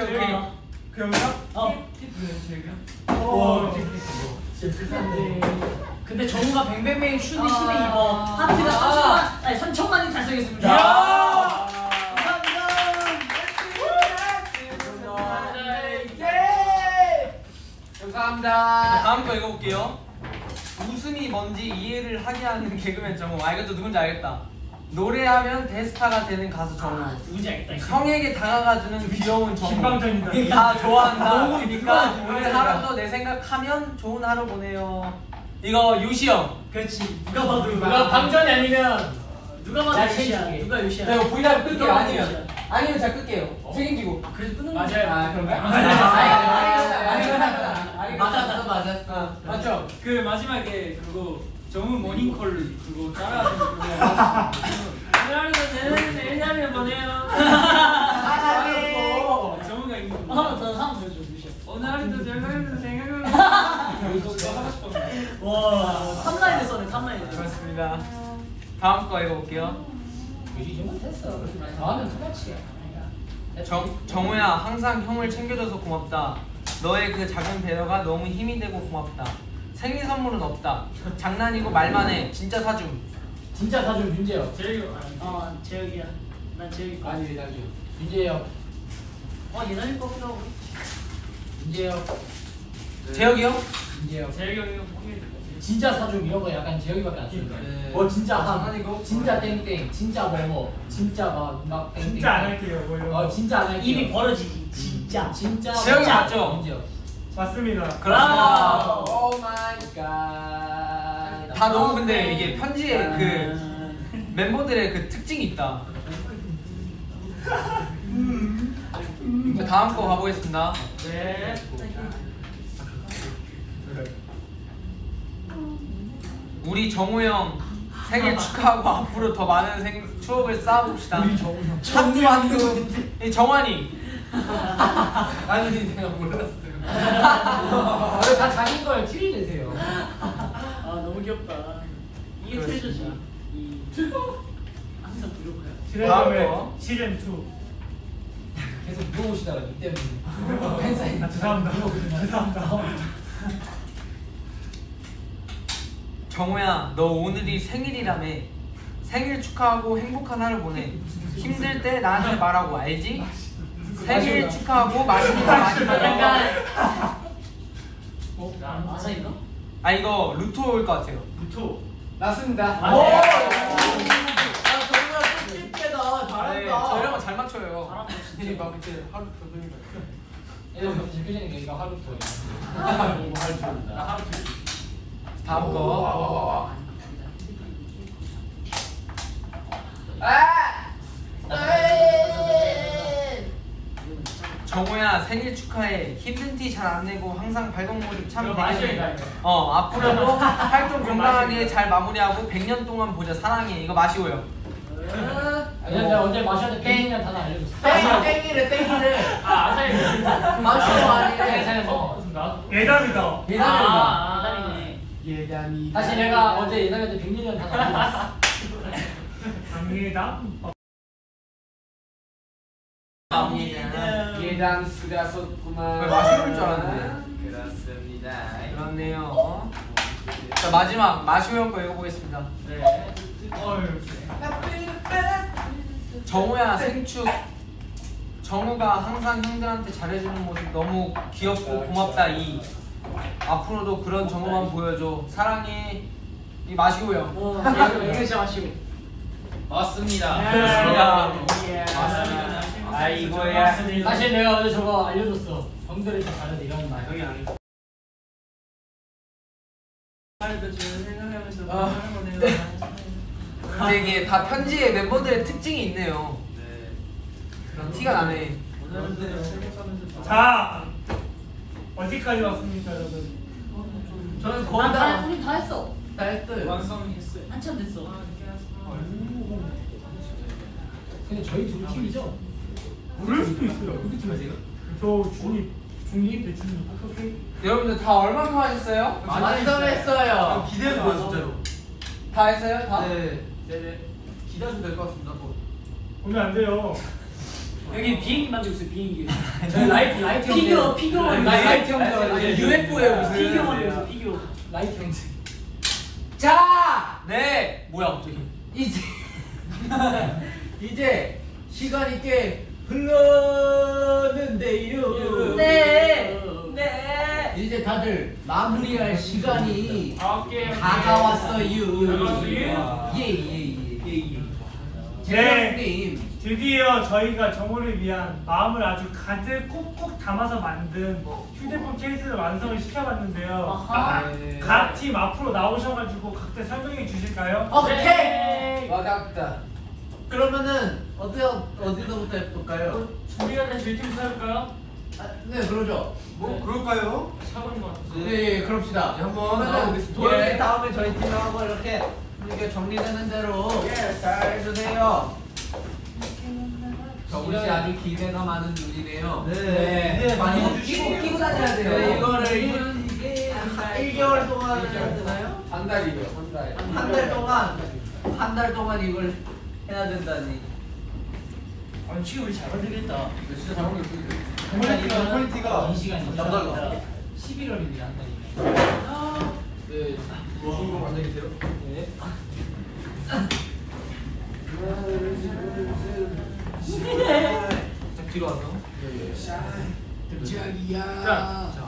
Speaker 5: 오케이 오케이.
Speaker 7: 그 영상?
Speaker 2: 어.
Speaker 7: 오,
Speaker 1: 근데 정우가 뱅뱅뱅 슈니 12
Speaker 2: 아.
Speaker 1: 입어 하트가
Speaker 2: 아.
Speaker 1: 3천만 아니 3천만이 달성했습니다
Speaker 2: 야!
Speaker 5: 감사합니다. 다음 거 읽어볼게요. 웃음이 뭔지 이해를 하게 하는 개그맨 정우. 아 이것도 누군지 알겠다. 노래하면 대스타가 되는 가수 정우.
Speaker 1: 누군지 알겠다 이거.
Speaker 5: 형에게 다가가주는 귀여운 정우.
Speaker 7: 신방전이다.
Speaker 5: 다 좋아한다.
Speaker 1: 너무
Speaker 5: 그러니까 오늘. 하루도 내 생각하면 좋은 하루 보내요. 이거 요시 형.
Speaker 1: 그렇지 누가 봐도
Speaker 4: 누가 방전이 아니면
Speaker 1: 누가 봐도
Speaker 4: 야,
Speaker 1: 유시야. 누가 유시야
Speaker 5: 나 이거 브이라이브 끌게요. 아니면. 아니면 제가 끌게요. 책임지고.
Speaker 1: 아 그래서 끄는
Speaker 2: 맞아요.
Speaker 5: 아 그런가요?
Speaker 1: 맞았어
Speaker 5: 맞았어. 맞죠?
Speaker 2: 그 마지막에 그거 정우 모닝콜 그거 따라하는 오늘도 되는 내일하면 보내요? 정우가 있는 거.
Speaker 1: 하나 더 하나 더 해줘 유시야
Speaker 2: 오늘 하루도 즐거운 생각을 이거 이거 하고 싶었는데.
Speaker 1: 와 탑라인에 써네 탑라인에.
Speaker 5: 그렇습니다. 다음 거 읽어볼게요.
Speaker 4: 요시 정도 됐어. 다음엔 토마치야.
Speaker 5: 정, 정우야 항상 형을 챙겨줘서 고맙다. 너의 그 작은 배려가 너무 힘이 되고 고맙다 생일 선물은 없다 장난이고 말만 해 진짜 사줌
Speaker 4: 진짜 사준 윤재혁.
Speaker 2: 제일
Speaker 1: 어 재혁이야 난 재혁이 거
Speaker 4: 아니 나중. 윤재혁.
Speaker 1: 어 예전일 거기도 하고
Speaker 4: 윤재혁.
Speaker 5: 재혁이 형?
Speaker 4: 윤재혁.
Speaker 2: 제일 형이 포기해
Speaker 4: 진짜 사준 이런 거 약간 재혁이밖에 안 쓰는 거야.
Speaker 5: 네.
Speaker 4: 뭐 진짜 함,
Speaker 5: 장난이고.
Speaker 4: 진짜 땡땡, 진짜 뭐뭐, 진짜 막막 땡땡.
Speaker 7: 진짜 안 할게요. 뭐 이런 거.
Speaker 4: 어 진짜 안 할게요.
Speaker 1: 입이 벌어지지 진짜
Speaker 4: 진짜.
Speaker 5: 재혁이. 맞죠?
Speaker 4: 윤재혁.
Speaker 7: 맞습니다.
Speaker 5: 그렇습니다
Speaker 4: Oh my God.
Speaker 5: 다 너무 근데 이게 편지에 그 멤버들의 그 특징이 있다. 자, 다음 거 가보겠습니다.
Speaker 2: 네
Speaker 5: 우리 정우 형 생일 축하하고 앞으로 더 많은 생, 추억을 쌓아봅시다. 우리 정우 형. 한두 한두. 이 정환이. 아니 내가 몰랐어요
Speaker 4: 원래 다 자기 걸 티를 내세요.
Speaker 1: 아 너무 귀엽다 이게. 트레저지 이 항상 부족해요
Speaker 5: 다음
Speaker 7: 트레저의
Speaker 5: 거.
Speaker 7: 시즌 2.
Speaker 4: 계속 물어보시다가 이 때문에 팬사인.
Speaker 7: 아 죄송합니다. 죄송합니다.
Speaker 5: 정우야 너 오늘이 생일이라며 생일 축하하고 행복한 하루 보내 힘들 때 나한테 말하고 알지? 생일 축하하고 맛있는 거 많이 먹어
Speaker 1: 약간 어? 아사인가?
Speaker 5: 아 이거 루토일 것 같아요
Speaker 2: 루토
Speaker 4: 맞습니다.
Speaker 1: 아,
Speaker 5: 오!
Speaker 1: 네.
Speaker 3: 아 정말
Speaker 5: 네,
Speaker 3: 잘한다
Speaker 5: 저 이런 거잘 맞춰요
Speaker 1: 잘한다, 진짜.
Speaker 5: 네, 막 이렇게 하루 종일
Speaker 4: 이거 대표적인 게 이거 하루토예요.
Speaker 2: 나 하루
Speaker 5: 다음 거 정우야 생일 축하해 힘든 티 잘 안 내고 항상 밝은 모습 참 대견해
Speaker 2: 돼.
Speaker 5: 어 앞으로도 활동 건강하게 잘 마무리하고 100년 동안 보자 사랑해 이거 마시고요
Speaker 4: 아니 내가 어제 마셨는데 땡이란 단어 알려줬어.
Speaker 3: 땡 땡이래 땡이래
Speaker 2: 아 아사히
Speaker 3: 마시고 아니래
Speaker 4: 잘 먹어.
Speaker 2: 어? 나?
Speaker 7: 예담이다.
Speaker 4: 예담이다.
Speaker 1: 아 아담이네
Speaker 3: 예담이
Speaker 4: 다시 내가 어제 예담한테 100년 단어 알려줬어.
Speaker 7: 강예담.
Speaker 3: 섰구만
Speaker 5: 왜 마시는 줄 알았는데.
Speaker 3: 그렇습니다.
Speaker 5: 그렇네요. 자 마지막 마시오 거 읽어보겠습니다.
Speaker 2: 네.
Speaker 5: 정우야 생축. 정우가 항상 형들한테 잘해주는 모습 너무 귀엽고 고맙다 이. 앞으로도 그런 정우만 보여줘. 사랑해. 이 마시고요.
Speaker 1: 어 이거 이거 진짜 마시고
Speaker 2: 맞습니다.
Speaker 5: 그렇습니다.
Speaker 2: 맞습니다.
Speaker 5: 아 이거야
Speaker 4: 사실 내가 어제 저거 알려줬어. 형들이 다 다르다 이런 말.
Speaker 2: 지금 생각하면서
Speaker 5: 아. 근데 이게 다 편지에 멤버들의 특징이 있네요. 티가 나네.
Speaker 2: 오늘은 생각하면서
Speaker 7: 자 어디까지 왔습니까 여러분?
Speaker 3: 저는
Speaker 1: 난
Speaker 3: 거의
Speaker 1: 다,
Speaker 3: 다
Speaker 1: 우린 다 했어.
Speaker 3: 다 했어요.
Speaker 2: 완성했어요.
Speaker 1: 한참 됐어
Speaker 4: 근데 저희 둘 팀이죠?
Speaker 7: 그럴 수도 있어요.
Speaker 4: 우리 팀이세요?
Speaker 7: 저 중립 중립 네 중립. 오케이.
Speaker 5: 여러분들 다 얼마큼 하셨어요?
Speaker 3: 완성했어요
Speaker 5: 기대는 거야 진짜로 다 했어요? 다?
Speaker 3: 네 네네 기대하시면 될것 같습니다 뭐.
Speaker 7: 보면 안 돼요.
Speaker 2: 여기 비행기 만들고 있어요 비행기.
Speaker 4: 저희 라이트 라이트
Speaker 2: 피규어. 피규어
Speaker 4: 라이- 라이트
Speaker 2: 있어요.
Speaker 4: 형들
Speaker 8: UFO예요, 무슨.
Speaker 2: 피규어 만들고 있어요 피규어.
Speaker 4: 라이트 형들.
Speaker 3: 자
Speaker 8: 네 뭐야 갑자기
Speaker 3: 이제 이제 시간이 꽤 흘렀는데요.
Speaker 2: 네. 네.
Speaker 3: 이제 다들 마무리할 시간이
Speaker 2: 오케이.
Speaker 3: 다가왔어요. 예예예 예, 예.
Speaker 7: 네.
Speaker 3: 제작님
Speaker 7: 드디어 저희가 정우를 위한 마음을 아주 가득 꾹꾹 담아서 만든 휴대폰 케이스를 완성을 시켜봤는데요.
Speaker 2: 아하.
Speaker 8: 네.
Speaker 7: 각팀 앞으로 나오셔가지고 각자 설명해 주실까요?
Speaker 3: 오케이.
Speaker 2: 네.
Speaker 3: 와닿다. 그러면은 어디 어디서부터 해볼까요?
Speaker 2: 우리가 다시 일팀 해볼까요?
Speaker 3: 아, 네 그러죠.
Speaker 8: 뭐 그럴까요?
Speaker 2: 사버린 것 같아.
Speaker 3: 네, 예, 그럽시다.
Speaker 8: 네, 한번.
Speaker 3: 도현이
Speaker 8: 예.
Speaker 3: 다음에 저희 팀하고 이렇게 이렇게 정리되는 대로 잘 해주세요. 정우 씨 아주 기대가 많은 눈이네요.
Speaker 8: 네.
Speaker 3: 많이
Speaker 8: 많이
Speaker 3: 끼고 끼고 다녀야 돼요.
Speaker 8: 네,
Speaker 3: 이거를
Speaker 2: 이게
Speaker 3: 한 1개월 동안 해야 되나요?
Speaker 8: 한 달이요 한 달.
Speaker 3: 한 달 동안 한 달 동안 이걸 해야 된다니.
Speaker 2: 아 지금 우리 잘 만들겠다.
Speaker 8: 진짜 잘 만들었어요.
Speaker 4: 퀄리티가
Speaker 8: 퀄리티가
Speaker 4: 이 시간이
Speaker 8: 남달라.
Speaker 4: 11월입니다 한 달이면.
Speaker 8: 네. 무슨 거 만들겠어요? 네. 자 뒤로 와서. 예, 예.
Speaker 2: 자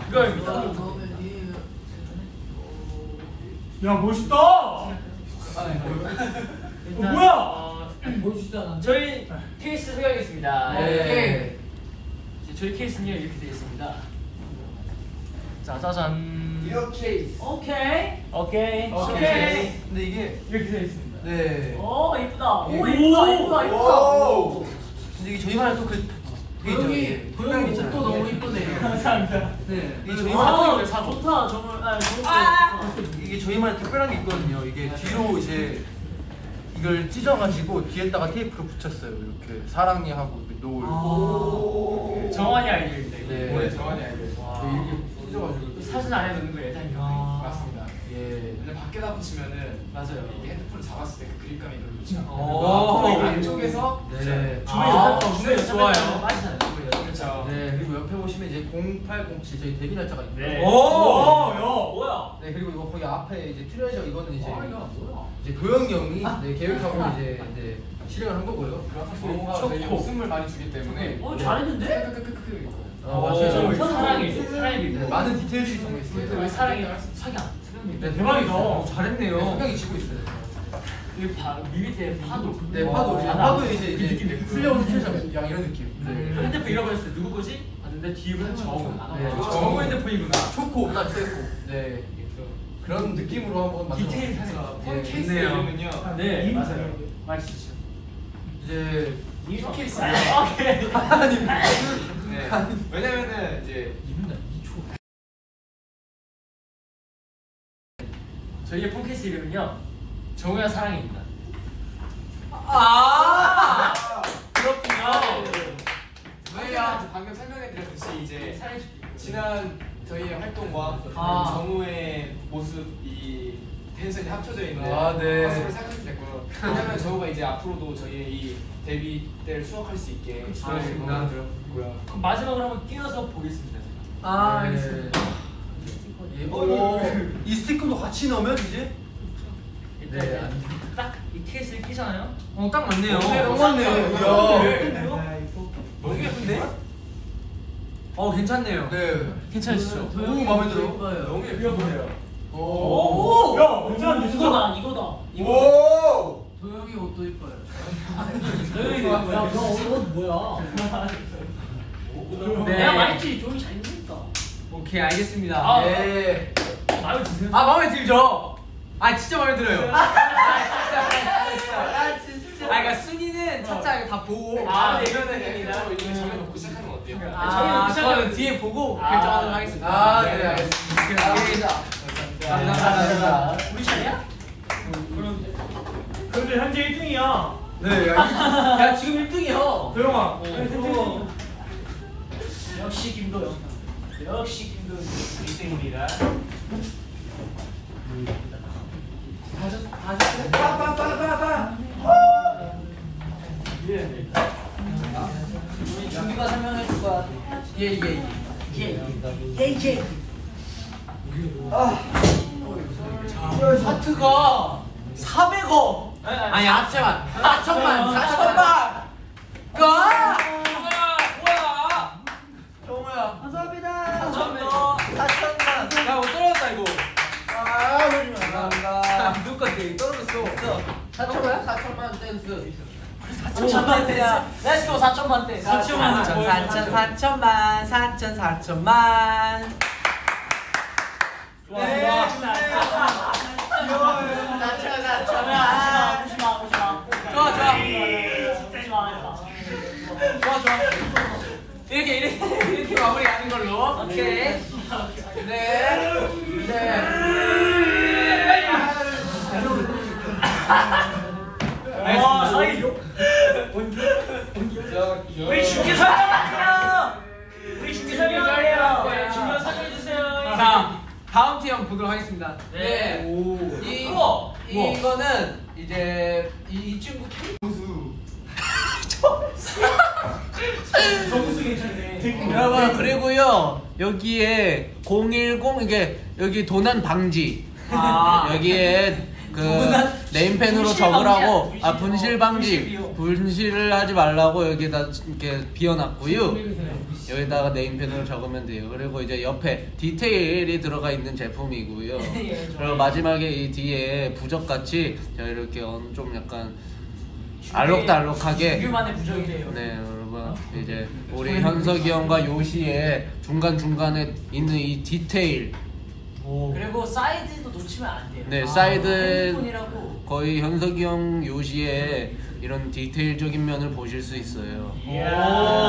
Speaker 2: 이거입니다.
Speaker 7: 야 멋있다. 어, 뭐야?
Speaker 2: 어,
Speaker 4: 보여주시잖아.
Speaker 2: 저희 케이스 소개하겠습니다.
Speaker 8: 네.
Speaker 2: 이제 저희 케이스는요 이렇게 되어 있습니다. 짜자잔.
Speaker 8: 이렇게.
Speaker 2: 오케이. 오케이.
Speaker 8: 오케이. 근데 이게
Speaker 2: 이렇게 되어 있습니다.
Speaker 8: 네.
Speaker 2: 오 이쁘다. 오
Speaker 8: 오,
Speaker 2: 이쁘다 이쁘다 이쁘다.
Speaker 8: 오. 근데 이게 저희만의 또그
Speaker 3: 도영이 도영이 옷도 너무 이쁘네요.
Speaker 2: 감사합니다.
Speaker 3: 네.
Speaker 8: 이게
Speaker 2: 아
Speaker 8: 저희만
Speaker 2: 좋다 정말 아 좋다.
Speaker 8: 이게 저희만의 특별한 게 있거든요. 이게 뒤로 이제 이걸 찢어가지고 뒤에다가 테이프로 붙였어요. 이렇게 사랑니 하고 노을.
Speaker 2: 정환이 아이디어입니다. 이거.
Speaker 8: 네.
Speaker 6: 올해 정한이 아이들.
Speaker 2: 와.
Speaker 8: 네, 이렇게 찢어가지고.
Speaker 2: 사진 안에 넣는 거 예상이 아.
Speaker 6: 맞습니다.
Speaker 8: 예.
Speaker 6: 근데 밖에다 붙이면은
Speaker 2: 맞아요.
Speaker 6: 이게 핸드폰을 잡았을 때 그 그립감이 별로 좋지 않아요.
Speaker 8: 오.
Speaker 6: 그리고 안쪽에서
Speaker 8: 네.
Speaker 2: 아,
Speaker 8: 주변에
Speaker 2: 주변에
Speaker 8: 좋아요.
Speaker 2: 빠지잖아요.
Speaker 6: 그렇죠.
Speaker 8: 네 그리고 옆에 보시면 이제 0807 저희 데뷔 날짜가 있고요.
Speaker 2: 네.
Speaker 7: 오, 야.
Speaker 2: 뭐야?
Speaker 8: 네 그리고 이거 거기 앞에 이제 트레저 이거는 이제
Speaker 2: 아, 이거 뭐야?
Speaker 8: 이제 도영이 형이 네, 계획하고 이제 이제 실행을 한 거고요.
Speaker 6: 뭔가 저희 웃음을 많이 주기 때문에
Speaker 2: 어 잘했는데?
Speaker 6: 크크크크크 이거.
Speaker 8: 어,
Speaker 2: 저
Speaker 8: 맞아요.
Speaker 2: 사랑이 사랑이
Speaker 8: 네, 많은 디테일들이 담겨 있어요.
Speaker 2: 사랑이 사랑
Speaker 8: 네,
Speaker 7: 대박이다.
Speaker 8: 어, 잘했네요. 네, 성경이 지고 있어요.
Speaker 2: 여기 바 밑에 파도.
Speaker 8: 네, 파도 이제
Speaker 2: 아,
Speaker 8: 파도
Speaker 2: 나-
Speaker 8: 이제
Speaker 2: 그 느낌
Speaker 8: 이제 풀려오는 트레저 양 이런 느낌. 네.
Speaker 2: 핸드폰 잃어버렸을 때 누구 거지? 봤는데 뒤에 보면 정우.
Speaker 8: 네,
Speaker 2: 정우
Speaker 8: 정우
Speaker 2: 핸드폰이구나.
Speaker 8: 초코 딱 세고. 네. 그런 느낌으로 한번 만들어.
Speaker 2: 디테일. 사서.
Speaker 6: 폰
Speaker 8: 네,
Speaker 6: 케이스. 이름은요.
Speaker 2: 네
Speaker 7: 이-
Speaker 2: 맞아요. 맛있죠.
Speaker 8: 이제
Speaker 6: 이 케이스.
Speaker 2: 오케이.
Speaker 8: 아니
Speaker 6: 네. 왜냐면은 이제
Speaker 2: 저희의 폰 케이스 이름은요 정우야 사랑입니다.
Speaker 3: 아
Speaker 2: 그렇군요.
Speaker 6: 왜요? 방금 설명해드렸듯이 이제. 지난 저희의 활동과
Speaker 2: 아.
Speaker 6: 정우의 모습 이 텐션이 합쳐져 있는
Speaker 8: 아, 네.
Speaker 6: 모습을 생각하면 됐고요. 왜냐면 정우가 이제 앞으로도 저희의 이 데뷔 때를 수억할 수 있게
Speaker 8: 그렇습니다.
Speaker 6: 들었고요.
Speaker 2: 그럼 마지막으로 한번 끼워서 보겠습니다. 제가.
Speaker 3: 아,
Speaker 8: 네.
Speaker 3: 알겠습니다.
Speaker 8: 예, 오, 이 스티커도 같이 넣으면 이제 네, 안
Speaker 2: 딱이 케이스를 끼잖아요.
Speaker 8: 어, 딱 맞네요.
Speaker 2: 네,
Speaker 8: 딱 맞네요.
Speaker 2: 네.
Speaker 8: 이야.
Speaker 7: 야.
Speaker 2: 너무 예쁜데?
Speaker 8: 어, 괜찮네요. 네.
Speaker 2: 괜찮으시죠?
Speaker 8: 너무 마음에 들어.
Speaker 3: 이뻐요.
Speaker 6: 너무 예뻐 보여요.
Speaker 8: 오.
Speaker 7: 야, 괜찮은데?
Speaker 2: 이거다 이거다.
Speaker 8: 오.
Speaker 3: 도영이 옷도 이뻐요.
Speaker 2: 너희
Speaker 4: 야, 너옷 뭐야?
Speaker 8: 네.
Speaker 2: 내가 말했지 조용히 잘 입으니까.
Speaker 8: 오케이, 알겠습니다.
Speaker 2: 아.
Speaker 8: 예.
Speaker 2: 마음에 드세요?
Speaker 8: 아, 마음에 들죠? 아, 진짜 마음에 들어요. 아,
Speaker 3: 진짜.
Speaker 8: 그러니까 순이는 차차 다 보고
Speaker 2: 아,
Speaker 6: 아,
Speaker 2: 네.
Speaker 6: 이거는 이거 이거 정해놓고 시작하는 거 어때요?
Speaker 8: 아,
Speaker 2: 저는
Speaker 8: 뒤에 보고
Speaker 2: 아.
Speaker 8: 결정하도록 하겠습니다.
Speaker 6: 아,
Speaker 8: 네,
Speaker 6: 네,
Speaker 8: 알겠습니다.
Speaker 3: 알겠습니다.
Speaker 8: 감사합니다.
Speaker 2: 우리 차례야?
Speaker 7: 그래도 현재 1등이야.
Speaker 8: 네,
Speaker 3: 야 지금 1등이요.
Speaker 7: 도영아.
Speaker 2: 어. 역시 김도영. 역시 김도영 1등입니다.
Speaker 3: 빠빠빠빠빠.
Speaker 2: 예.
Speaker 3: 예예 하트가 400억
Speaker 5: 아니 합체만
Speaker 3: 4천만 4천만 와
Speaker 6: 뭐야?
Speaker 3: 정우야
Speaker 1: 감사합니다.
Speaker 3: 4천만 4천만
Speaker 5: 야뭐 떨어졌다 이거
Speaker 3: 아 우리 감사합니다
Speaker 5: 누구 건데 떨어졌어
Speaker 3: 4천만 4천만 댄스.
Speaker 1: 4천만 대. Let's go 4천만 대.
Speaker 6: 4천만
Speaker 5: 4천 4천 4천만 4천 4천만.
Speaker 6: 좋아 좋아.
Speaker 5: 좋아 좋아. 좋아 좋아. 이렇게 이렇게 이렇게 마무리하는 걸로. 오케이
Speaker 6: 와 사이. 우리 중계 설명할게요. 우리 중계 설명할게요. 네, 중계 설명해주세요.
Speaker 5: 자 다음 팀 한번 보도록 하겠습니다
Speaker 3: 네. 이,
Speaker 6: 우와.
Speaker 3: 이거는 이제 이, 이 친구 캐릭터
Speaker 6: 정수 괜찮네.
Speaker 3: 여러분 그리고요 여기에 010 이게 여기 도난 방지
Speaker 5: 아.
Speaker 3: 여기에 그 네임펜으로 적으라고. 아 분실 방지.
Speaker 6: 분실
Speaker 3: 분실을 하지 말라고 여기다 이렇게 비워놨고요. 여기다가 네임펜으로 적으면 돼요. 그리고 이제 옆에 디테일이 들어가 있는 제품이고요. 그리고 마지막에 이 뒤에 부적같이 자 이렇게 어, 좀 약간 알록달록하게
Speaker 1: 우리만의 부적이래요.
Speaker 3: 네 여러분. 이제 우리 현석이 형과 요시의 중간 중간에 있는 이 디테일
Speaker 1: 그리고 사이드도 놓치면 안 돼요.
Speaker 3: 네
Speaker 1: 아,
Speaker 3: 사이드
Speaker 1: 핸드폰이라고.
Speaker 3: 거의 현석이 형 요시의 이런 디테일적인 면을 보실 수 있어요. 좋아요.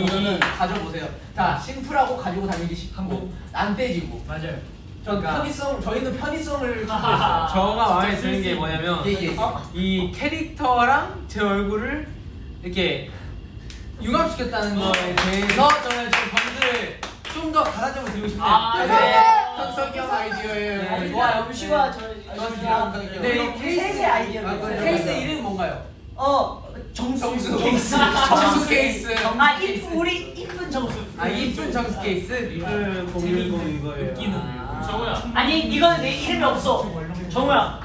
Speaker 3: 이거는 가져보세요. 자 심플하고 가지고 다니기 쉽고 안 떼지고.
Speaker 6: 맞아요.
Speaker 3: 전
Speaker 5: 그러니까.
Speaker 3: 편의성 저희는 편의성을.
Speaker 5: 저가 마음에 드는 게 뭐냐면
Speaker 3: 예, 예.
Speaker 5: 이 캐릭터랑 제 얼굴을 이렇게 융합시켰다는 거에 대해서 저는 좀 번들을 좀 더 가산점을 드리고 싶네요.
Speaker 6: 아,
Speaker 3: 네.
Speaker 6: 네.
Speaker 3: 현석이 형 아이디어예요.
Speaker 5: 네,
Speaker 1: 좋아요. 음식과 저
Speaker 3: 좋았습니다.
Speaker 5: 네, 이이 케이스
Speaker 1: 셋의 아이디어.
Speaker 3: 아?
Speaker 5: 케이스 이름 뭔가요?
Speaker 1: 어 정수.
Speaker 3: 정수.
Speaker 1: 케이스.
Speaker 3: 정수 케이스.
Speaker 1: 아 이쁜 우리 이쁜 정수.
Speaker 5: 아 이쁜 정수 케이스.
Speaker 6: 그
Speaker 5: 재밌는
Speaker 6: 이거예요.
Speaker 5: 아.
Speaker 6: 정우야.
Speaker 1: 아니 이거는 내 이름이 없어. 정우야.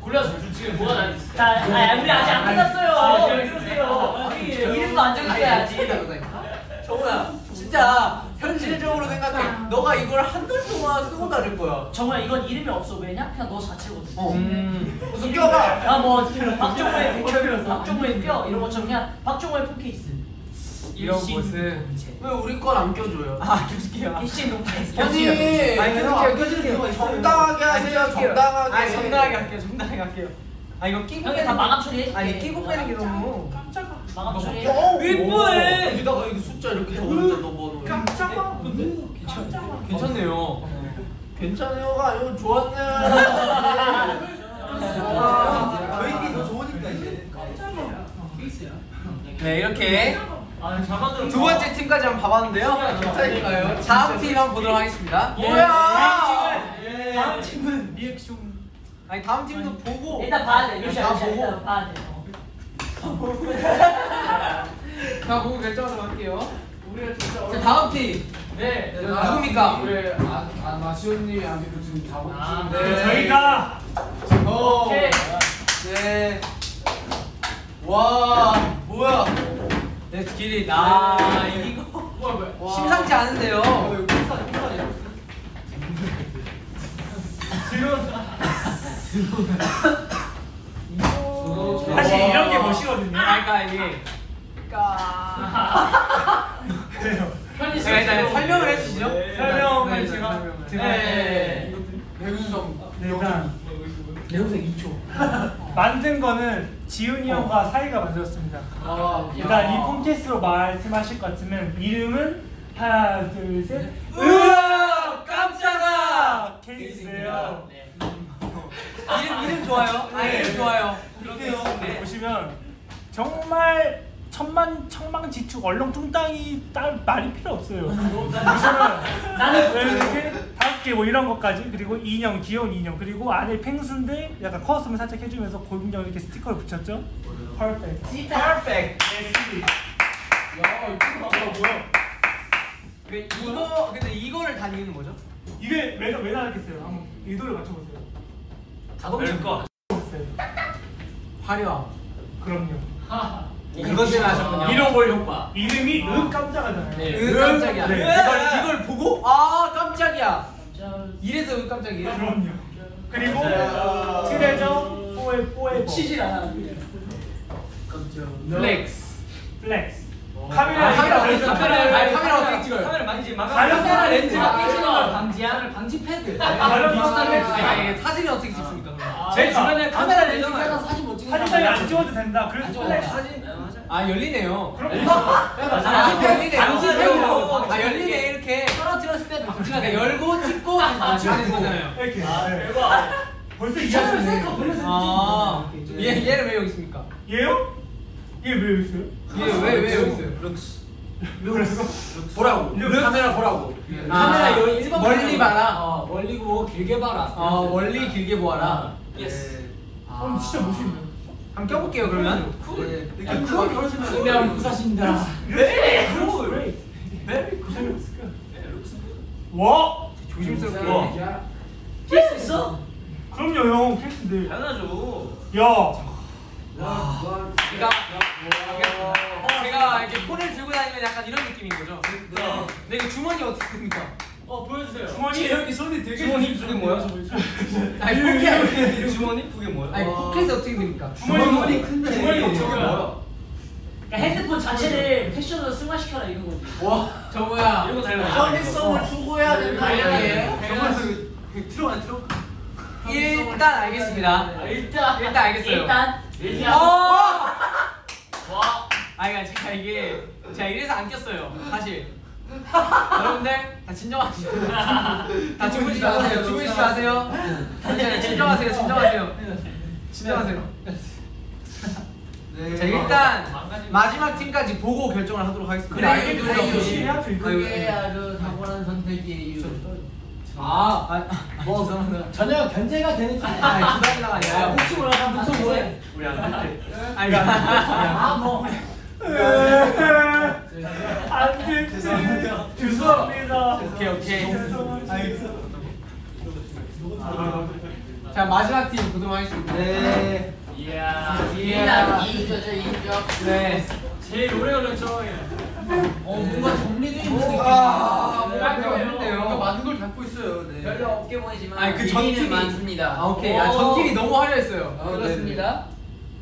Speaker 6: 골라서 지금 뭐가 나 있어?
Speaker 1: 자, 아, 우리 아직 안 끝났어요.
Speaker 6: 아,
Speaker 1: 왜
Speaker 6: 네.
Speaker 1: 그러세요? 이름도 안 정했어야지.
Speaker 3: 정우야 진짜 현실적으로 생각해. 너가 이걸 한 달 동안 쓰고 다닐 거야.
Speaker 1: 정우야 이건 이름이 없어. 왜냐? 그냥 너 자체거든.
Speaker 3: 어.
Speaker 5: 음.
Speaker 3: 무슨 껴봐.
Speaker 1: 야뭐 박정호의 백혈, 박정호의 뼈 이런 것처럼 그냥 박정호의 폰케이스.
Speaker 5: 이런 모습.
Speaker 3: 왜 우리 건 안 껴줘요?
Speaker 5: 아 껴줄게요.
Speaker 1: 일신 농타에서.
Speaker 3: 아니,
Speaker 5: 아니 껴줄게요. 껴줄게요.
Speaker 3: 정당하게 하세요. 정당하게.
Speaker 5: 아니 정당하게 할게요. 정당하게 할게요. 아 이거 끼고 빼는
Speaker 1: 다
Speaker 5: 게-
Speaker 1: 마감 처리해줄게.
Speaker 5: 아니 끼고 빼는 게 너무.
Speaker 1: 마감 처리.
Speaker 3: 어,
Speaker 5: 예쁘네.
Speaker 3: 여기다가 여기 숫자 이렇게 적었는데 너 뭐?
Speaker 7: 깜짝아.
Speaker 5: 괜찮네요.
Speaker 3: 괜찮아요가 아니고 좋았네.
Speaker 5: 저희끼리 더 좋으니까 이제. 네 이렇게
Speaker 6: 아.
Speaker 5: 두 번째 팀까지 한번 봐봤는데요.
Speaker 3: 괜찮을까요?
Speaker 5: 다음 팀 한번 보도록 하겠습니다.
Speaker 3: 뭐야?
Speaker 1: 다음 팀은
Speaker 6: 리액션.
Speaker 5: 아니 다음 팀도 보고
Speaker 1: 일단 봐야 돼.
Speaker 5: 다
Speaker 1: 요시
Speaker 5: 보고
Speaker 1: 일단 봐야 돼.
Speaker 5: 다 보고 결정하도록 할게요.
Speaker 3: 우리가 진짜
Speaker 5: 자 다음 팀
Speaker 6: 네.
Speaker 5: 누굽니까?
Speaker 3: 우리 아, 아 마시오님이 아니고 지금 다
Speaker 6: 아,
Speaker 3: 보고
Speaker 7: 네, 저희가
Speaker 3: 어.
Speaker 6: 오케이.
Speaker 3: 네. 와 뭐야?
Speaker 5: 네 길이 나 이거
Speaker 6: 뭐야 뭐야.
Speaker 3: 와.
Speaker 5: 심상치 않은데요.
Speaker 7: 사실 이런 게 멋이거든요.
Speaker 5: 그러니까 이게 그러니까
Speaker 6: 편히
Speaker 5: 제가 일단 설명을 해주시죠.
Speaker 7: 설명을
Speaker 5: 네,
Speaker 7: 제가
Speaker 5: 설명을.
Speaker 7: 제가
Speaker 5: 네.
Speaker 3: 배우성
Speaker 7: 네, 일단
Speaker 1: 내용생 2초.
Speaker 7: 만든 거는 지훈이 형과 사이가 만들었습니다.
Speaker 3: 아,
Speaker 7: 일단 이 콘테스트로 말씀하실 것 같으면 이름은 하나 둘 셋.
Speaker 5: 으아 깜짝아
Speaker 7: 케이스예요.
Speaker 5: 이름 이름 좋아요. 아 이름 좋아요.
Speaker 7: 네. 보시면 정말 천만 청망지축 얼렁뚱땅이 딸 말이 필요 없어요. 보시면
Speaker 1: 나는
Speaker 7: 네, 이렇게 다섯 개 뭐 이런 것까지 그리고 인형 귀여운 인형 그리고 안에 펭수인데 약간 custom을 살짝 해주면서 골든형 이렇게 스티커를 붙였죠. Perfect.
Speaker 1: 진짜.
Speaker 5: Perfect. 근데 이거 근데 이거를 다니는 거죠?
Speaker 7: 이게 왜, 왜 나왔겠어요? 한번 의도를 맞춰보세요.
Speaker 2: 자동차 거.
Speaker 5: 화려함.
Speaker 7: 그럼요.
Speaker 5: 때문에 하셨군요.
Speaker 1: 잃어볼 효과.
Speaker 7: 이름이 응 깜짝하잖아요.
Speaker 1: 네.
Speaker 5: 으 깜짝이야.
Speaker 7: 네.
Speaker 5: 이걸 이걸 보고 아 깜짝이야. 이래서 으 깜짝이야.
Speaker 7: 그럼요. 그리고 트레저 포에 포에버
Speaker 1: 치질 않아.
Speaker 7: Flex. Flex.
Speaker 5: 아,
Speaker 7: 카메라
Speaker 5: 카메라 어떻게
Speaker 7: 카메라
Speaker 5: 카메라 아니, 카메라 어떻게 찍어요?
Speaker 2: 카메라 많이 막.
Speaker 7: 가려
Speaker 1: 카메라 렌즈가 깨지는 걸 방지하는 방지 패드.
Speaker 7: 가려
Speaker 1: 비슷한 렌즈.
Speaker 5: 아니, 사진이 어떻게 찍습니까?
Speaker 1: 제 주변에 카메라 렌즈
Speaker 5: 되잖아요.
Speaker 1: 껴서 사진 못 찍는
Speaker 7: 사진장이 안 찍어도 된다. 그래서 flex.
Speaker 5: 아 열리네요.
Speaker 7: 그럼
Speaker 5: 아 열리네요.
Speaker 1: 패드로
Speaker 5: 아 열리네 이렇게.
Speaker 1: 떨어뜨렸을 때 방지가
Speaker 5: 그러니까
Speaker 1: 돼.
Speaker 5: 열고 찍고 다시 하는 거잖아요.
Speaker 7: 이렇게. 네. 벌써
Speaker 1: 이차를
Speaker 7: 이해하시네.
Speaker 1: 셀카 돌려서
Speaker 5: 아, 얘 얘는 왜 여기 있습니까?
Speaker 7: 얘요? 얘 왜 여기 있어요?
Speaker 5: 얘 왜 왜 여기 있어요? Looks.
Speaker 1: 보라고.
Speaker 7: Look.
Speaker 1: 카메라 보라고.
Speaker 5: 아,
Speaker 1: 카메라 여기 일번
Speaker 5: 멀리 봐라.
Speaker 1: 어, 멀리고 길게 봐라.
Speaker 5: 어 멀리 길게 보아라.
Speaker 1: Yes.
Speaker 7: 그럼 진짜 멋있네.
Speaker 5: 한번 껴볼게요 그러면.
Speaker 1: 아, 그걸 결혼시면 그냥 부사신다.
Speaker 7: 네. Cool. 네. 와.
Speaker 5: 조심스럽게.
Speaker 1: 낄수 있어?
Speaker 7: 그럼요 형 필수인데.
Speaker 2: 당연하죠.
Speaker 7: 야.
Speaker 5: 그러니까 어, 제가 이렇게 폰을 들고 다니면 약간 이런 느낌인 거죠. 근데 이거 주머니 어떻게 됩니까?
Speaker 2: 어 보여주세요.
Speaker 7: 주머니
Speaker 1: 여기 손이 되게
Speaker 2: 주머니 그게 뭐야?
Speaker 5: 아니 포켓.
Speaker 2: 주머니 그게 뭐야?
Speaker 5: 아니 포켓이 어떻게 됩니까?
Speaker 7: 주머니
Speaker 2: 큰데.
Speaker 7: 주머니
Speaker 2: 저게 뭐야?
Speaker 1: 그러니까 핸드폰 자체를 패션으로 승화시켜라 이런 거지.
Speaker 5: 와, 저 뭐야?
Speaker 2: 이런 거 달라.
Speaker 8: 편리성을 추구해야 된다 이게.
Speaker 2: 들어가 들어.
Speaker 5: 일단 알겠습니다.
Speaker 1: 일단
Speaker 5: 일단 알겠어요.
Speaker 1: 일단
Speaker 5: 어!
Speaker 1: 와.
Speaker 5: 아니 그러니까 제가 이게 제가 이래서 안 꼈어요 사실 여러분들 다 진정하시고 다 주무시지 마세요. 주무시지 마세요. 진정하세요 진정하세요. 진정하세요. 자 일단 마지막 팀까지 보고 결정을 하도록 하겠습니다.
Speaker 8: 그래,
Speaker 7: 열심히 해야죠, 이거.
Speaker 8: 그게 아주 탁월한 선택이에요.
Speaker 5: 아, 아, 뭐 죄송합니다.
Speaker 1: 전혀 견제가 되는 팀.
Speaker 5: 아 죄송합니다. 아니라
Speaker 1: 혹시 몰라 무슨 뭐해?
Speaker 2: 우리 안 돼.
Speaker 5: 아니 그러니까
Speaker 1: 아 뭐.
Speaker 7: 안됐 지. 죄송합니다.
Speaker 5: 오케이 오케이. 자 마지막 팀 보도록 하겠습니다
Speaker 2: 네.
Speaker 1: 이야.
Speaker 8: 이야, 이인저죠 인정.
Speaker 5: 네
Speaker 2: 제일 오래 걸렸죠.
Speaker 8: 어 뭔가 있는 느낌.
Speaker 5: 아,
Speaker 8: 뭔가
Speaker 5: 뭔가 없는데요.
Speaker 8: 많은 걸 담고 있어요. 네. 별로 없게 보이지만
Speaker 5: 아니, 그
Speaker 8: 의미는
Speaker 5: 전팀이-
Speaker 8: 많습니다.
Speaker 5: 아 오케이 야, 전 팀이 너무 화려했어요
Speaker 8: 어, 그렇습니다.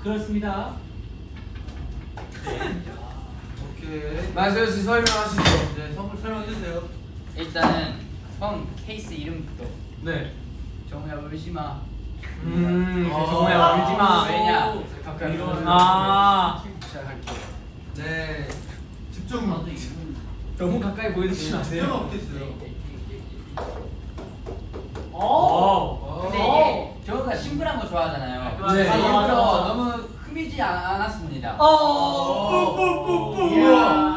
Speaker 1: 그렇습니다.
Speaker 8: 오케이.
Speaker 5: 마세요 씨 설명하시죠
Speaker 8: 네, 선물 설명해 주세요.
Speaker 4: 일단은 형 케이스 이름부터
Speaker 5: 네
Speaker 4: 정우야 울지마
Speaker 5: 음,
Speaker 8: 어.
Speaker 5: 정우야 울지 마.
Speaker 4: 왜냐?
Speaker 5: 아,
Speaker 8: 네. 집중.
Speaker 5: 너무 가까이 보여주지 마세요.
Speaker 8: 집중 없겠어요.
Speaker 1: 오.
Speaker 4: 근데
Speaker 1: 어.
Speaker 4: 이게 정우가 심플한 거 좋아하잖아요
Speaker 5: 네.
Speaker 4: 그래서
Speaker 1: 맞아, 맞아.
Speaker 4: 너무 흠이지 않- 않았습니다
Speaker 1: 어.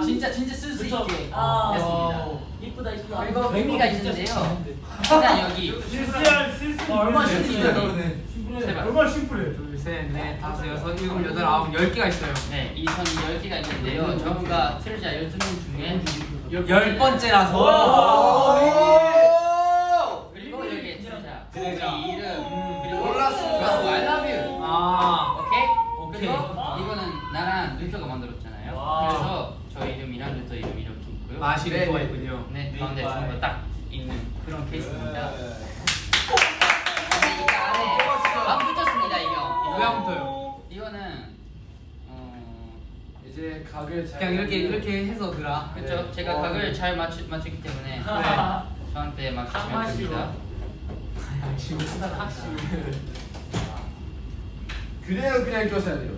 Speaker 4: 진짜 진짜 쓸 수? 있게
Speaker 1: 아.
Speaker 4: 했습니다
Speaker 1: 이쁘다 이쁘다.
Speaker 4: 그리고 의미가 있는데요 일단 여기
Speaker 7: 실수할 실수.
Speaker 1: 어.
Speaker 8: 네.
Speaker 4: 제발.
Speaker 7: 얼마나 심플해.
Speaker 5: 둘, 셋, 넷, 다섯, 여섯, 일곱, 여덟, 아홉, 열 개가 있어요.
Speaker 4: 네, 이 선이 10개가 있는데요 정우가 트레자 12명 중에
Speaker 5: 열 번째라서.
Speaker 4: 그리고 여기 트레자. 우리 이름
Speaker 5: 음,
Speaker 4: 그리고
Speaker 8: 몰랐어.
Speaker 4: I love you
Speaker 5: 아,
Speaker 4: 오케이?
Speaker 5: 오케이.
Speaker 4: 그래서 이거는 나랑 루토가 만들었잖아요.
Speaker 1: 와.
Speaker 4: 그래서 저 이름이랑 루토 이름 이렇게 있고요.
Speaker 5: 맛이
Speaker 4: 네,
Speaker 5: 루토가
Speaker 4: 네.
Speaker 5: 있군요.
Speaker 4: 네, 가운데
Speaker 1: 네.
Speaker 4: 정보가 딱 있는 그런
Speaker 8: 네.
Speaker 4: 케이스입니다. 근데 이 안에 안 붙였습니다, 이거.
Speaker 5: 왜 안 붙어요?
Speaker 4: 이거는 어
Speaker 8: 이제 각을 잘.
Speaker 5: 그냥 이렇게 이렇게 해서 들아.
Speaker 4: 그렇죠. 제가
Speaker 8: 어.
Speaker 4: 각을 잘 맞추, 맞추기 때문에
Speaker 5: 네.
Speaker 4: 저한테 맞추시면 됩니다.
Speaker 8: 그래요, 그냥 껴셔야 돼요.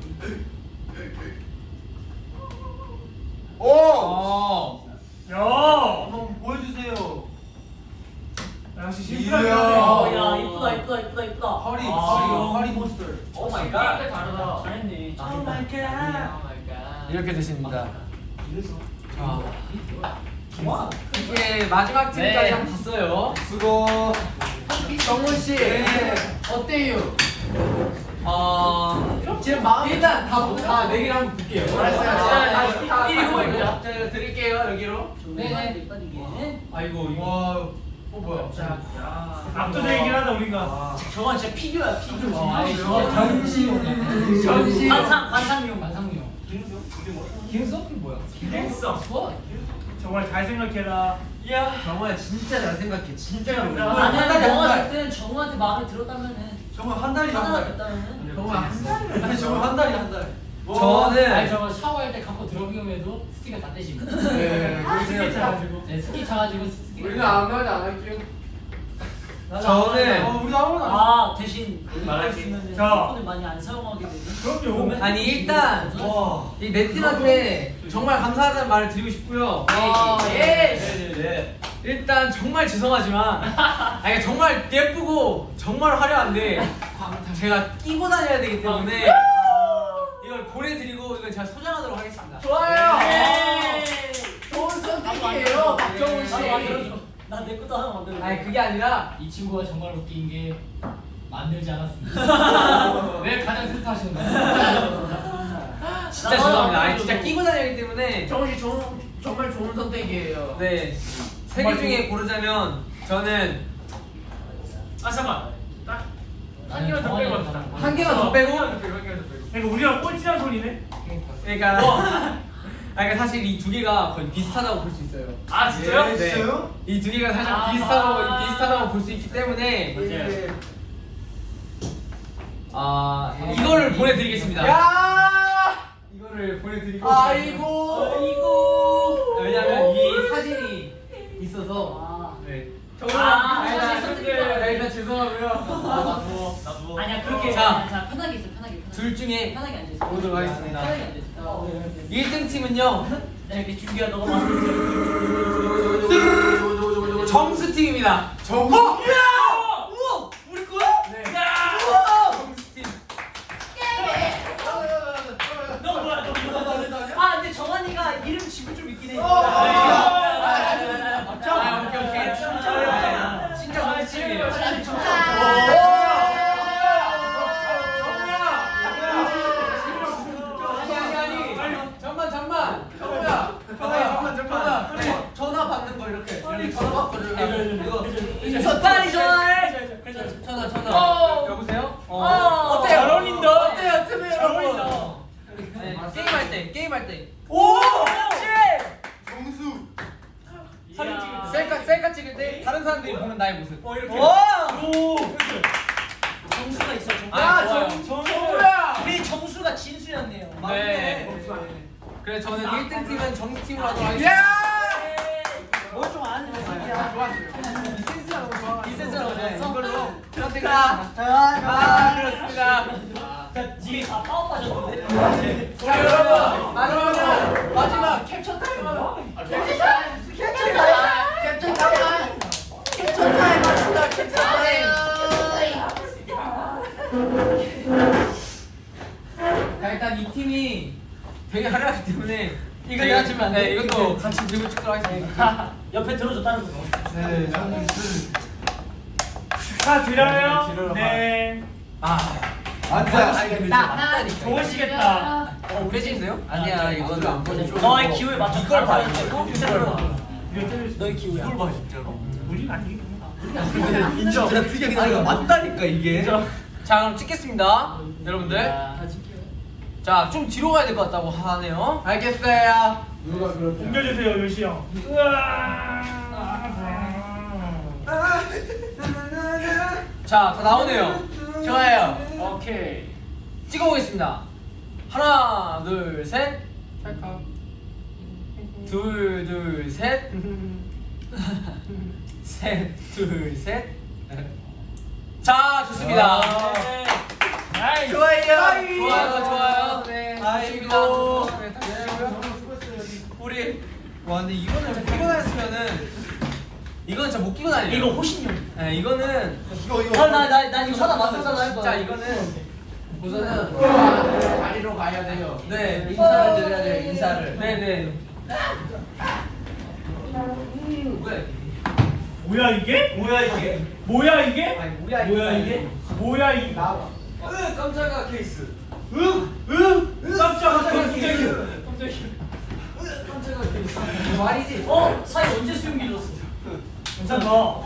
Speaker 8: 오.
Speaker 5: 어.
Speaker 7: 야.
Speaker 8: 한번 보여주세요.
Speaker 7: 역시. 심플하게.
Speaker 1: 어. 야 이쁘다 이쁘다 이쁘다 이쁘다.
Speaker 8: 허리,
Speaker 1: 아.
Speaker 8: 허리, 허리 포스터.
Speaker 1: Oh my god. 다르다. 잘했네.
Speaker 7: Oh my god.
Speaker 5: 이렇게 되십니다. 자,
Speaker 1: 와.
Speaker 5: 이게 마지막 팀까지
Speaker 4: 네.
Speaker 5: 한번 봤어요.
Speaker 8: 수고.
Speaker 5: 정우 씨,
Speaker 8: 네.
Speaker 5: 어때요? 어,
Speaker 4: 지금 마음 일단 다다 내기를 한번 볼게요.
Speaker 6: 알았어요.
Speaker 4: 1위 후보입니다.
Speaker 6: 자, 드릴게요 여기로.
Speaker 1: 네네 빠지게
Speaker 4: 아이고 이거.
Speaker 6: 와, 어 뭐야?
Speaker 7: 압도적이긴 하다 우리가.
Speaker 1: 저건 진짜 피규어야 피규어 저거 전시용
Speaker 6: 전시.
Speaker 1: 관상 관상용 관상용
Speaker 4: 기획서 뭐야?
Speaker 1: 스포
Speaker 7: 정말 잘 생각해라.
Speaker 6: 정말 진짜 잘 생각해. 진짜 잘
Speaker 1: 나는
Speaker 6: 생각해.
Speaker 1: 너가 그때는 정우한테 마음에 들었다면은
Speaker 4: 정말 한 달이 한
Speaker 1: 하나가
Speaker 4: 달.
Speaker 1: 됐다면은
Speaker 6: 정말 한 달.
Speaker 4: 아니 정말 한 달이 한 달.
Speaker 1: 아니
Speaker 4: 저는
Speaker 1: 저거 샤워할 때 갖고 들어오기에도 스티커 다 떼시고
Speaker 6: 네,
Speaker 7: 스키 차가지고.
Speaker 1: 네 스키 차가지고 스티커
Speaker 6: 우리는 아무 말도 안 할게요.
Speaker 4: 저는
Speaker 7: 우리 아무나.
Speaker 1: 아 대신.
Speaker 6: 말할
Speaker 1: 있으면
Speaker 7: 자.
Speaker 1: 핸드폰을 많이 안 사용하게 되는
Speaker 7: 그럼요.
Speaker 5: 아니 일단 이 네티한테 정말 감사하다는 말을 드리고 싶고요.
Speaker 6: 아,
Speaker 5: 예.
Speaker 6: 네.
Speaker 5: 일단 정말 죄송하지만 아니 정말 예쁘고 정말 화려한데 제가 끼고 다녀야 되기 때문에 이걸 보내드리고 이건 제가 소장하도록 하겠습니다.
Speaker 6: 좋아요.
Speaker 1: 네.
Speaker 6: 좋은 선택이에요, 박정훈 씨.
Speaker 1: 나내 것도 하나 만들어
Speaker 5: 아니 그게 아니라
Speaker 1: 이 친구가 정말 웃긴 게 만들지 않았습니다 왜 가장 슬퍼하시는 거예요?
Speaker 5: 진짜 죄송합니다. 아니 진짜 끼고 다녀야기 때문에
Speaker 6: 정훈 씨 좋은 정말 좋은 선택이에요.
Speaker 5: 네. 세개 중에 고르자면 저는
Speaker 2: 아 잠깐. 딱한 개만 더 빼고. 합시다.
Speaker 5: 한 개만 더 빼고
Speaker 2: 한 개만 더 빼고 한 개만 더 빼고.
Speaker 7: 그러니까 우리가 꼴찌한 소리네.
Speaker 5: 그러니까 아 그러니까 사실 이 두 개가 거의 비슷하다고 볼 수 있어요.
Speaker 2: 아 진짜요?
Speaker 5: 네. 이두 개가 살짝
Speaker 1: 아.
Speaker 5: 비슷하다고 비슷하다고 볼 수 있기 때문에
Speaker 2: 맞아요.
Speaker 5: 아 이거를 보내드리겠습니다.
Speaker 6: 야!
Speaker 5: 이거를 보내드리고
Speaker 6: 아이고. 아이고.
Speaker 5: 왜냐면 이 사진이 있어서
Speaker 1: 아.
Speaker 5: 네.
Speaker 1: 아, 사실 선택이야.
Speaker 6: 네, 일단 죄송하고요.
Speaker 2: 나도 나도.
Speaker 1: 아니야 그렇게
Speaker 5: 자.
Speaker 1: 자 편하게 있어 편하게 편하게.
Speaker 5: 둘 중에
Speaker 1: 편하게 앉아 있어
Speaker 5: 보도록 하겠습니다.
Speaker 1: 편하게 앉아 있어 어, 네,
Speaker 5: 1등 팀은요
Speaker 1: 나 이렇게 준비가 너무 많아
Speaker 5: 정수 팀입니다.
Speaker 6: 정수.
Speaker 5: 우와 우리 거야? 네. 우와 정수 팀.
Speaker 1: 너 뭐야 너 뭐야 아 근데 정환이가 이름 집을 좀 있긴 해
Speaker 5: 아, 오케이 오케이. 진짜 진짜 정수 팀이에요. 아니 아니 아니. 잠만 잠만.
Speaker 6: 정우야. 정우야. 잠깐만 잠깐만. 전화 받는 거 이렇게. 이렇게 전화 받거든. 이거 인서
Speaker 1: 빨리 전화해
Speaker 6: 전화 전화.
Speaker 5: 여보세요?
Speaker 1: 어.
Speaker 5: 어때요?
Speaker 1: 잘
Speaker 5: 어울린다.
Speaker 6: 어때요,
Speaker 5: 잘
Speaker 6: 여러분?
Speaker 5: 어울린다. 네, 게임 할 때 게임 할 때.
Speaker 6: 오!
Speaker 1: 사진 찍을 때
Speaker 5: 셀카 셀카 찍을 때 다른 사람들이 보는 나의 모습. 어 이렇게.
Speaker 1: 정수가 있어 정수
Speaker 5: 아, 좋아요.
Speaker 6: 정우야.
Speaker 1: 우리 정수가 진수였네요
Speaker 5: 네. 그래 저는 1등 팀은 정수 팀으로 하도록 하겠습니다.
Speaker 6: 야!
Speaker 1: 뭘좀 아는
Speaker 5: 이 센스라고 네, 이걸로 했습니다. 아 그렇습니다.
Speaker 1: 니네 다 파워 빠졌는데
Speaker 6: 자 여러분 마지막은 마지막 캡처 타임 하자. 캡처 타임. 캡처 타임. 캡처 타임. 캡처 타임 합시다. 캡처 타임.
Speaker 5: 자 일단 이 팀이 되게 화려하기 때문에
Speaker 1: 이거 내가 주면 안 돼?
Speaker 5: 네 이것도 같이 들고 찍도록 하겠습니다.
Speaker 1: 옆에 들어줘 다른 거
Speaker 7: 다 드려요. 네.
Speaker 5: 아
Speaker 6: 앉아.
Speaker 7: 좋으시겠다.
Speaker 5: 어, 우레진데요? 아니야 이거는 안 보내줘.
Speaker 1: 너의 기호에 맞춰
Speaker 5: 이걸 봐.
Speaker 1: 이걸 봐
Speaker 7: 이거 좀
Speaker 1: 너의 기호야
Speaker 5: 이걸 봐 진짜로.
Speaker 7: 우리 아니.
Speaker 6: 인정. 아 이거 맞다니까 이게.
Speaker 5: 자 그럼 찍겠습니다, 여러분들. 자 좀 뒤로 가야 될 것 같다고 하네요.
Speaker 6: 알겠어요. 누가 그렇게?
Speaker 7: 옮겨주세요 요시 형. 으아.
Speaker 5: 자 다 나오네요.
Speaker 6: 좋아요.
Speaker 2: 오케이.
Speaker 5: 찍어보겠습니다. 하나 둘 셋. 둘, 둘, 셋. 셋, 둘, 셋. 자, 좋습니다.
Speaker 2: nice.
Speaker 6: 좋아요.
Speaker 5: 좋아요, 좋아요. 네,
Speaker 6: 아이고.
Speaker 5: 네, 찍고요. 우리 와, 근데 이거는 끼고 다녔으면은 이건 진짜 못 끼고 다녀요.
Speaker 1: 이거 호신용
Speaker 5: 네, 이거는
Speaker 1: 나나나 이거 하나 만들어달라 할 거야
Speaker 5: 이거는
Speaker 6: 우선은 자리로 가야 돼요.
Speaker 5: 네,
Speaker 6: 인사를 드려야 돼요. 인사를.
Speaker 5: 네, 네. 뭐야?
Speaker 7: 뭐야 이게?
Speaker 6: 뭐야 이게?
Speaker 7: 뭐야 이게?
Speaker 5: 아니 뭐야
Speaker 7: 뭐야 이게? 뭐야 이?
Speaker 6: 나와.
Speaker 5: 으 깜짝아 케이스.
Speaker 1: 말이지. 어 사이 언제 수용기 줬어?
Speaker 7: 괜찮아.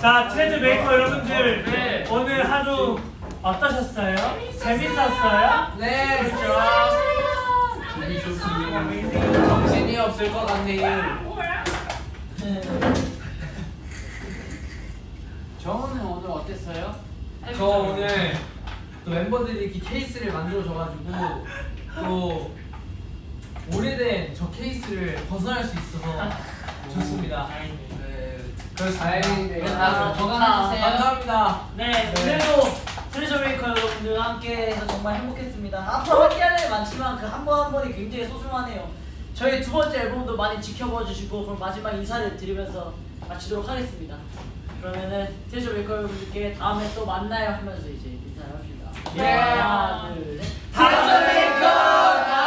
Speaker 7: 자, 트레저 메이커 여러분들
Speaker 6: 네.
Speaker 7: 오늘 하루 어떠셨어요? 재밌었어요?
Speaker 1: 네.
Speaker 3: 정신이 없을 것 같네요.
Speaker 1: 정우는 오늘 어땠어요?
Speaker 5: 저 오늘 또 멤버들이 이렇게 케이스를 만들어줘가지고 또 오래된 저 케이스를 벗어날 수 있어서 좋습니다.
Speaker 3: 그래서
Speaker 1: 다행인데.
Speaker 3: 아,
Speaker 1: 건강하세요.
Speaker 5: 감사합니다.
Speaker 1: 네, 오늘도 트레저 메이커 여러분들과 함께해서 정말 행복했습니다. 앞으로 함께할 일 많지만 그 한 번 한 번이 굉장히 소중하네요. 저희 두 번째 앨범도 많이 지켜봐 주시고 그럼 마지막 인사를 드리면서 마치도록 하겠습니다. 그러면은 트레저 메이커 여러분들께 다음에 또 만나요 하면서 이제.
Speaker 3: 네.
Speaker 1: 하나, 둘, 셋.
Speaker 7: 다정의 거!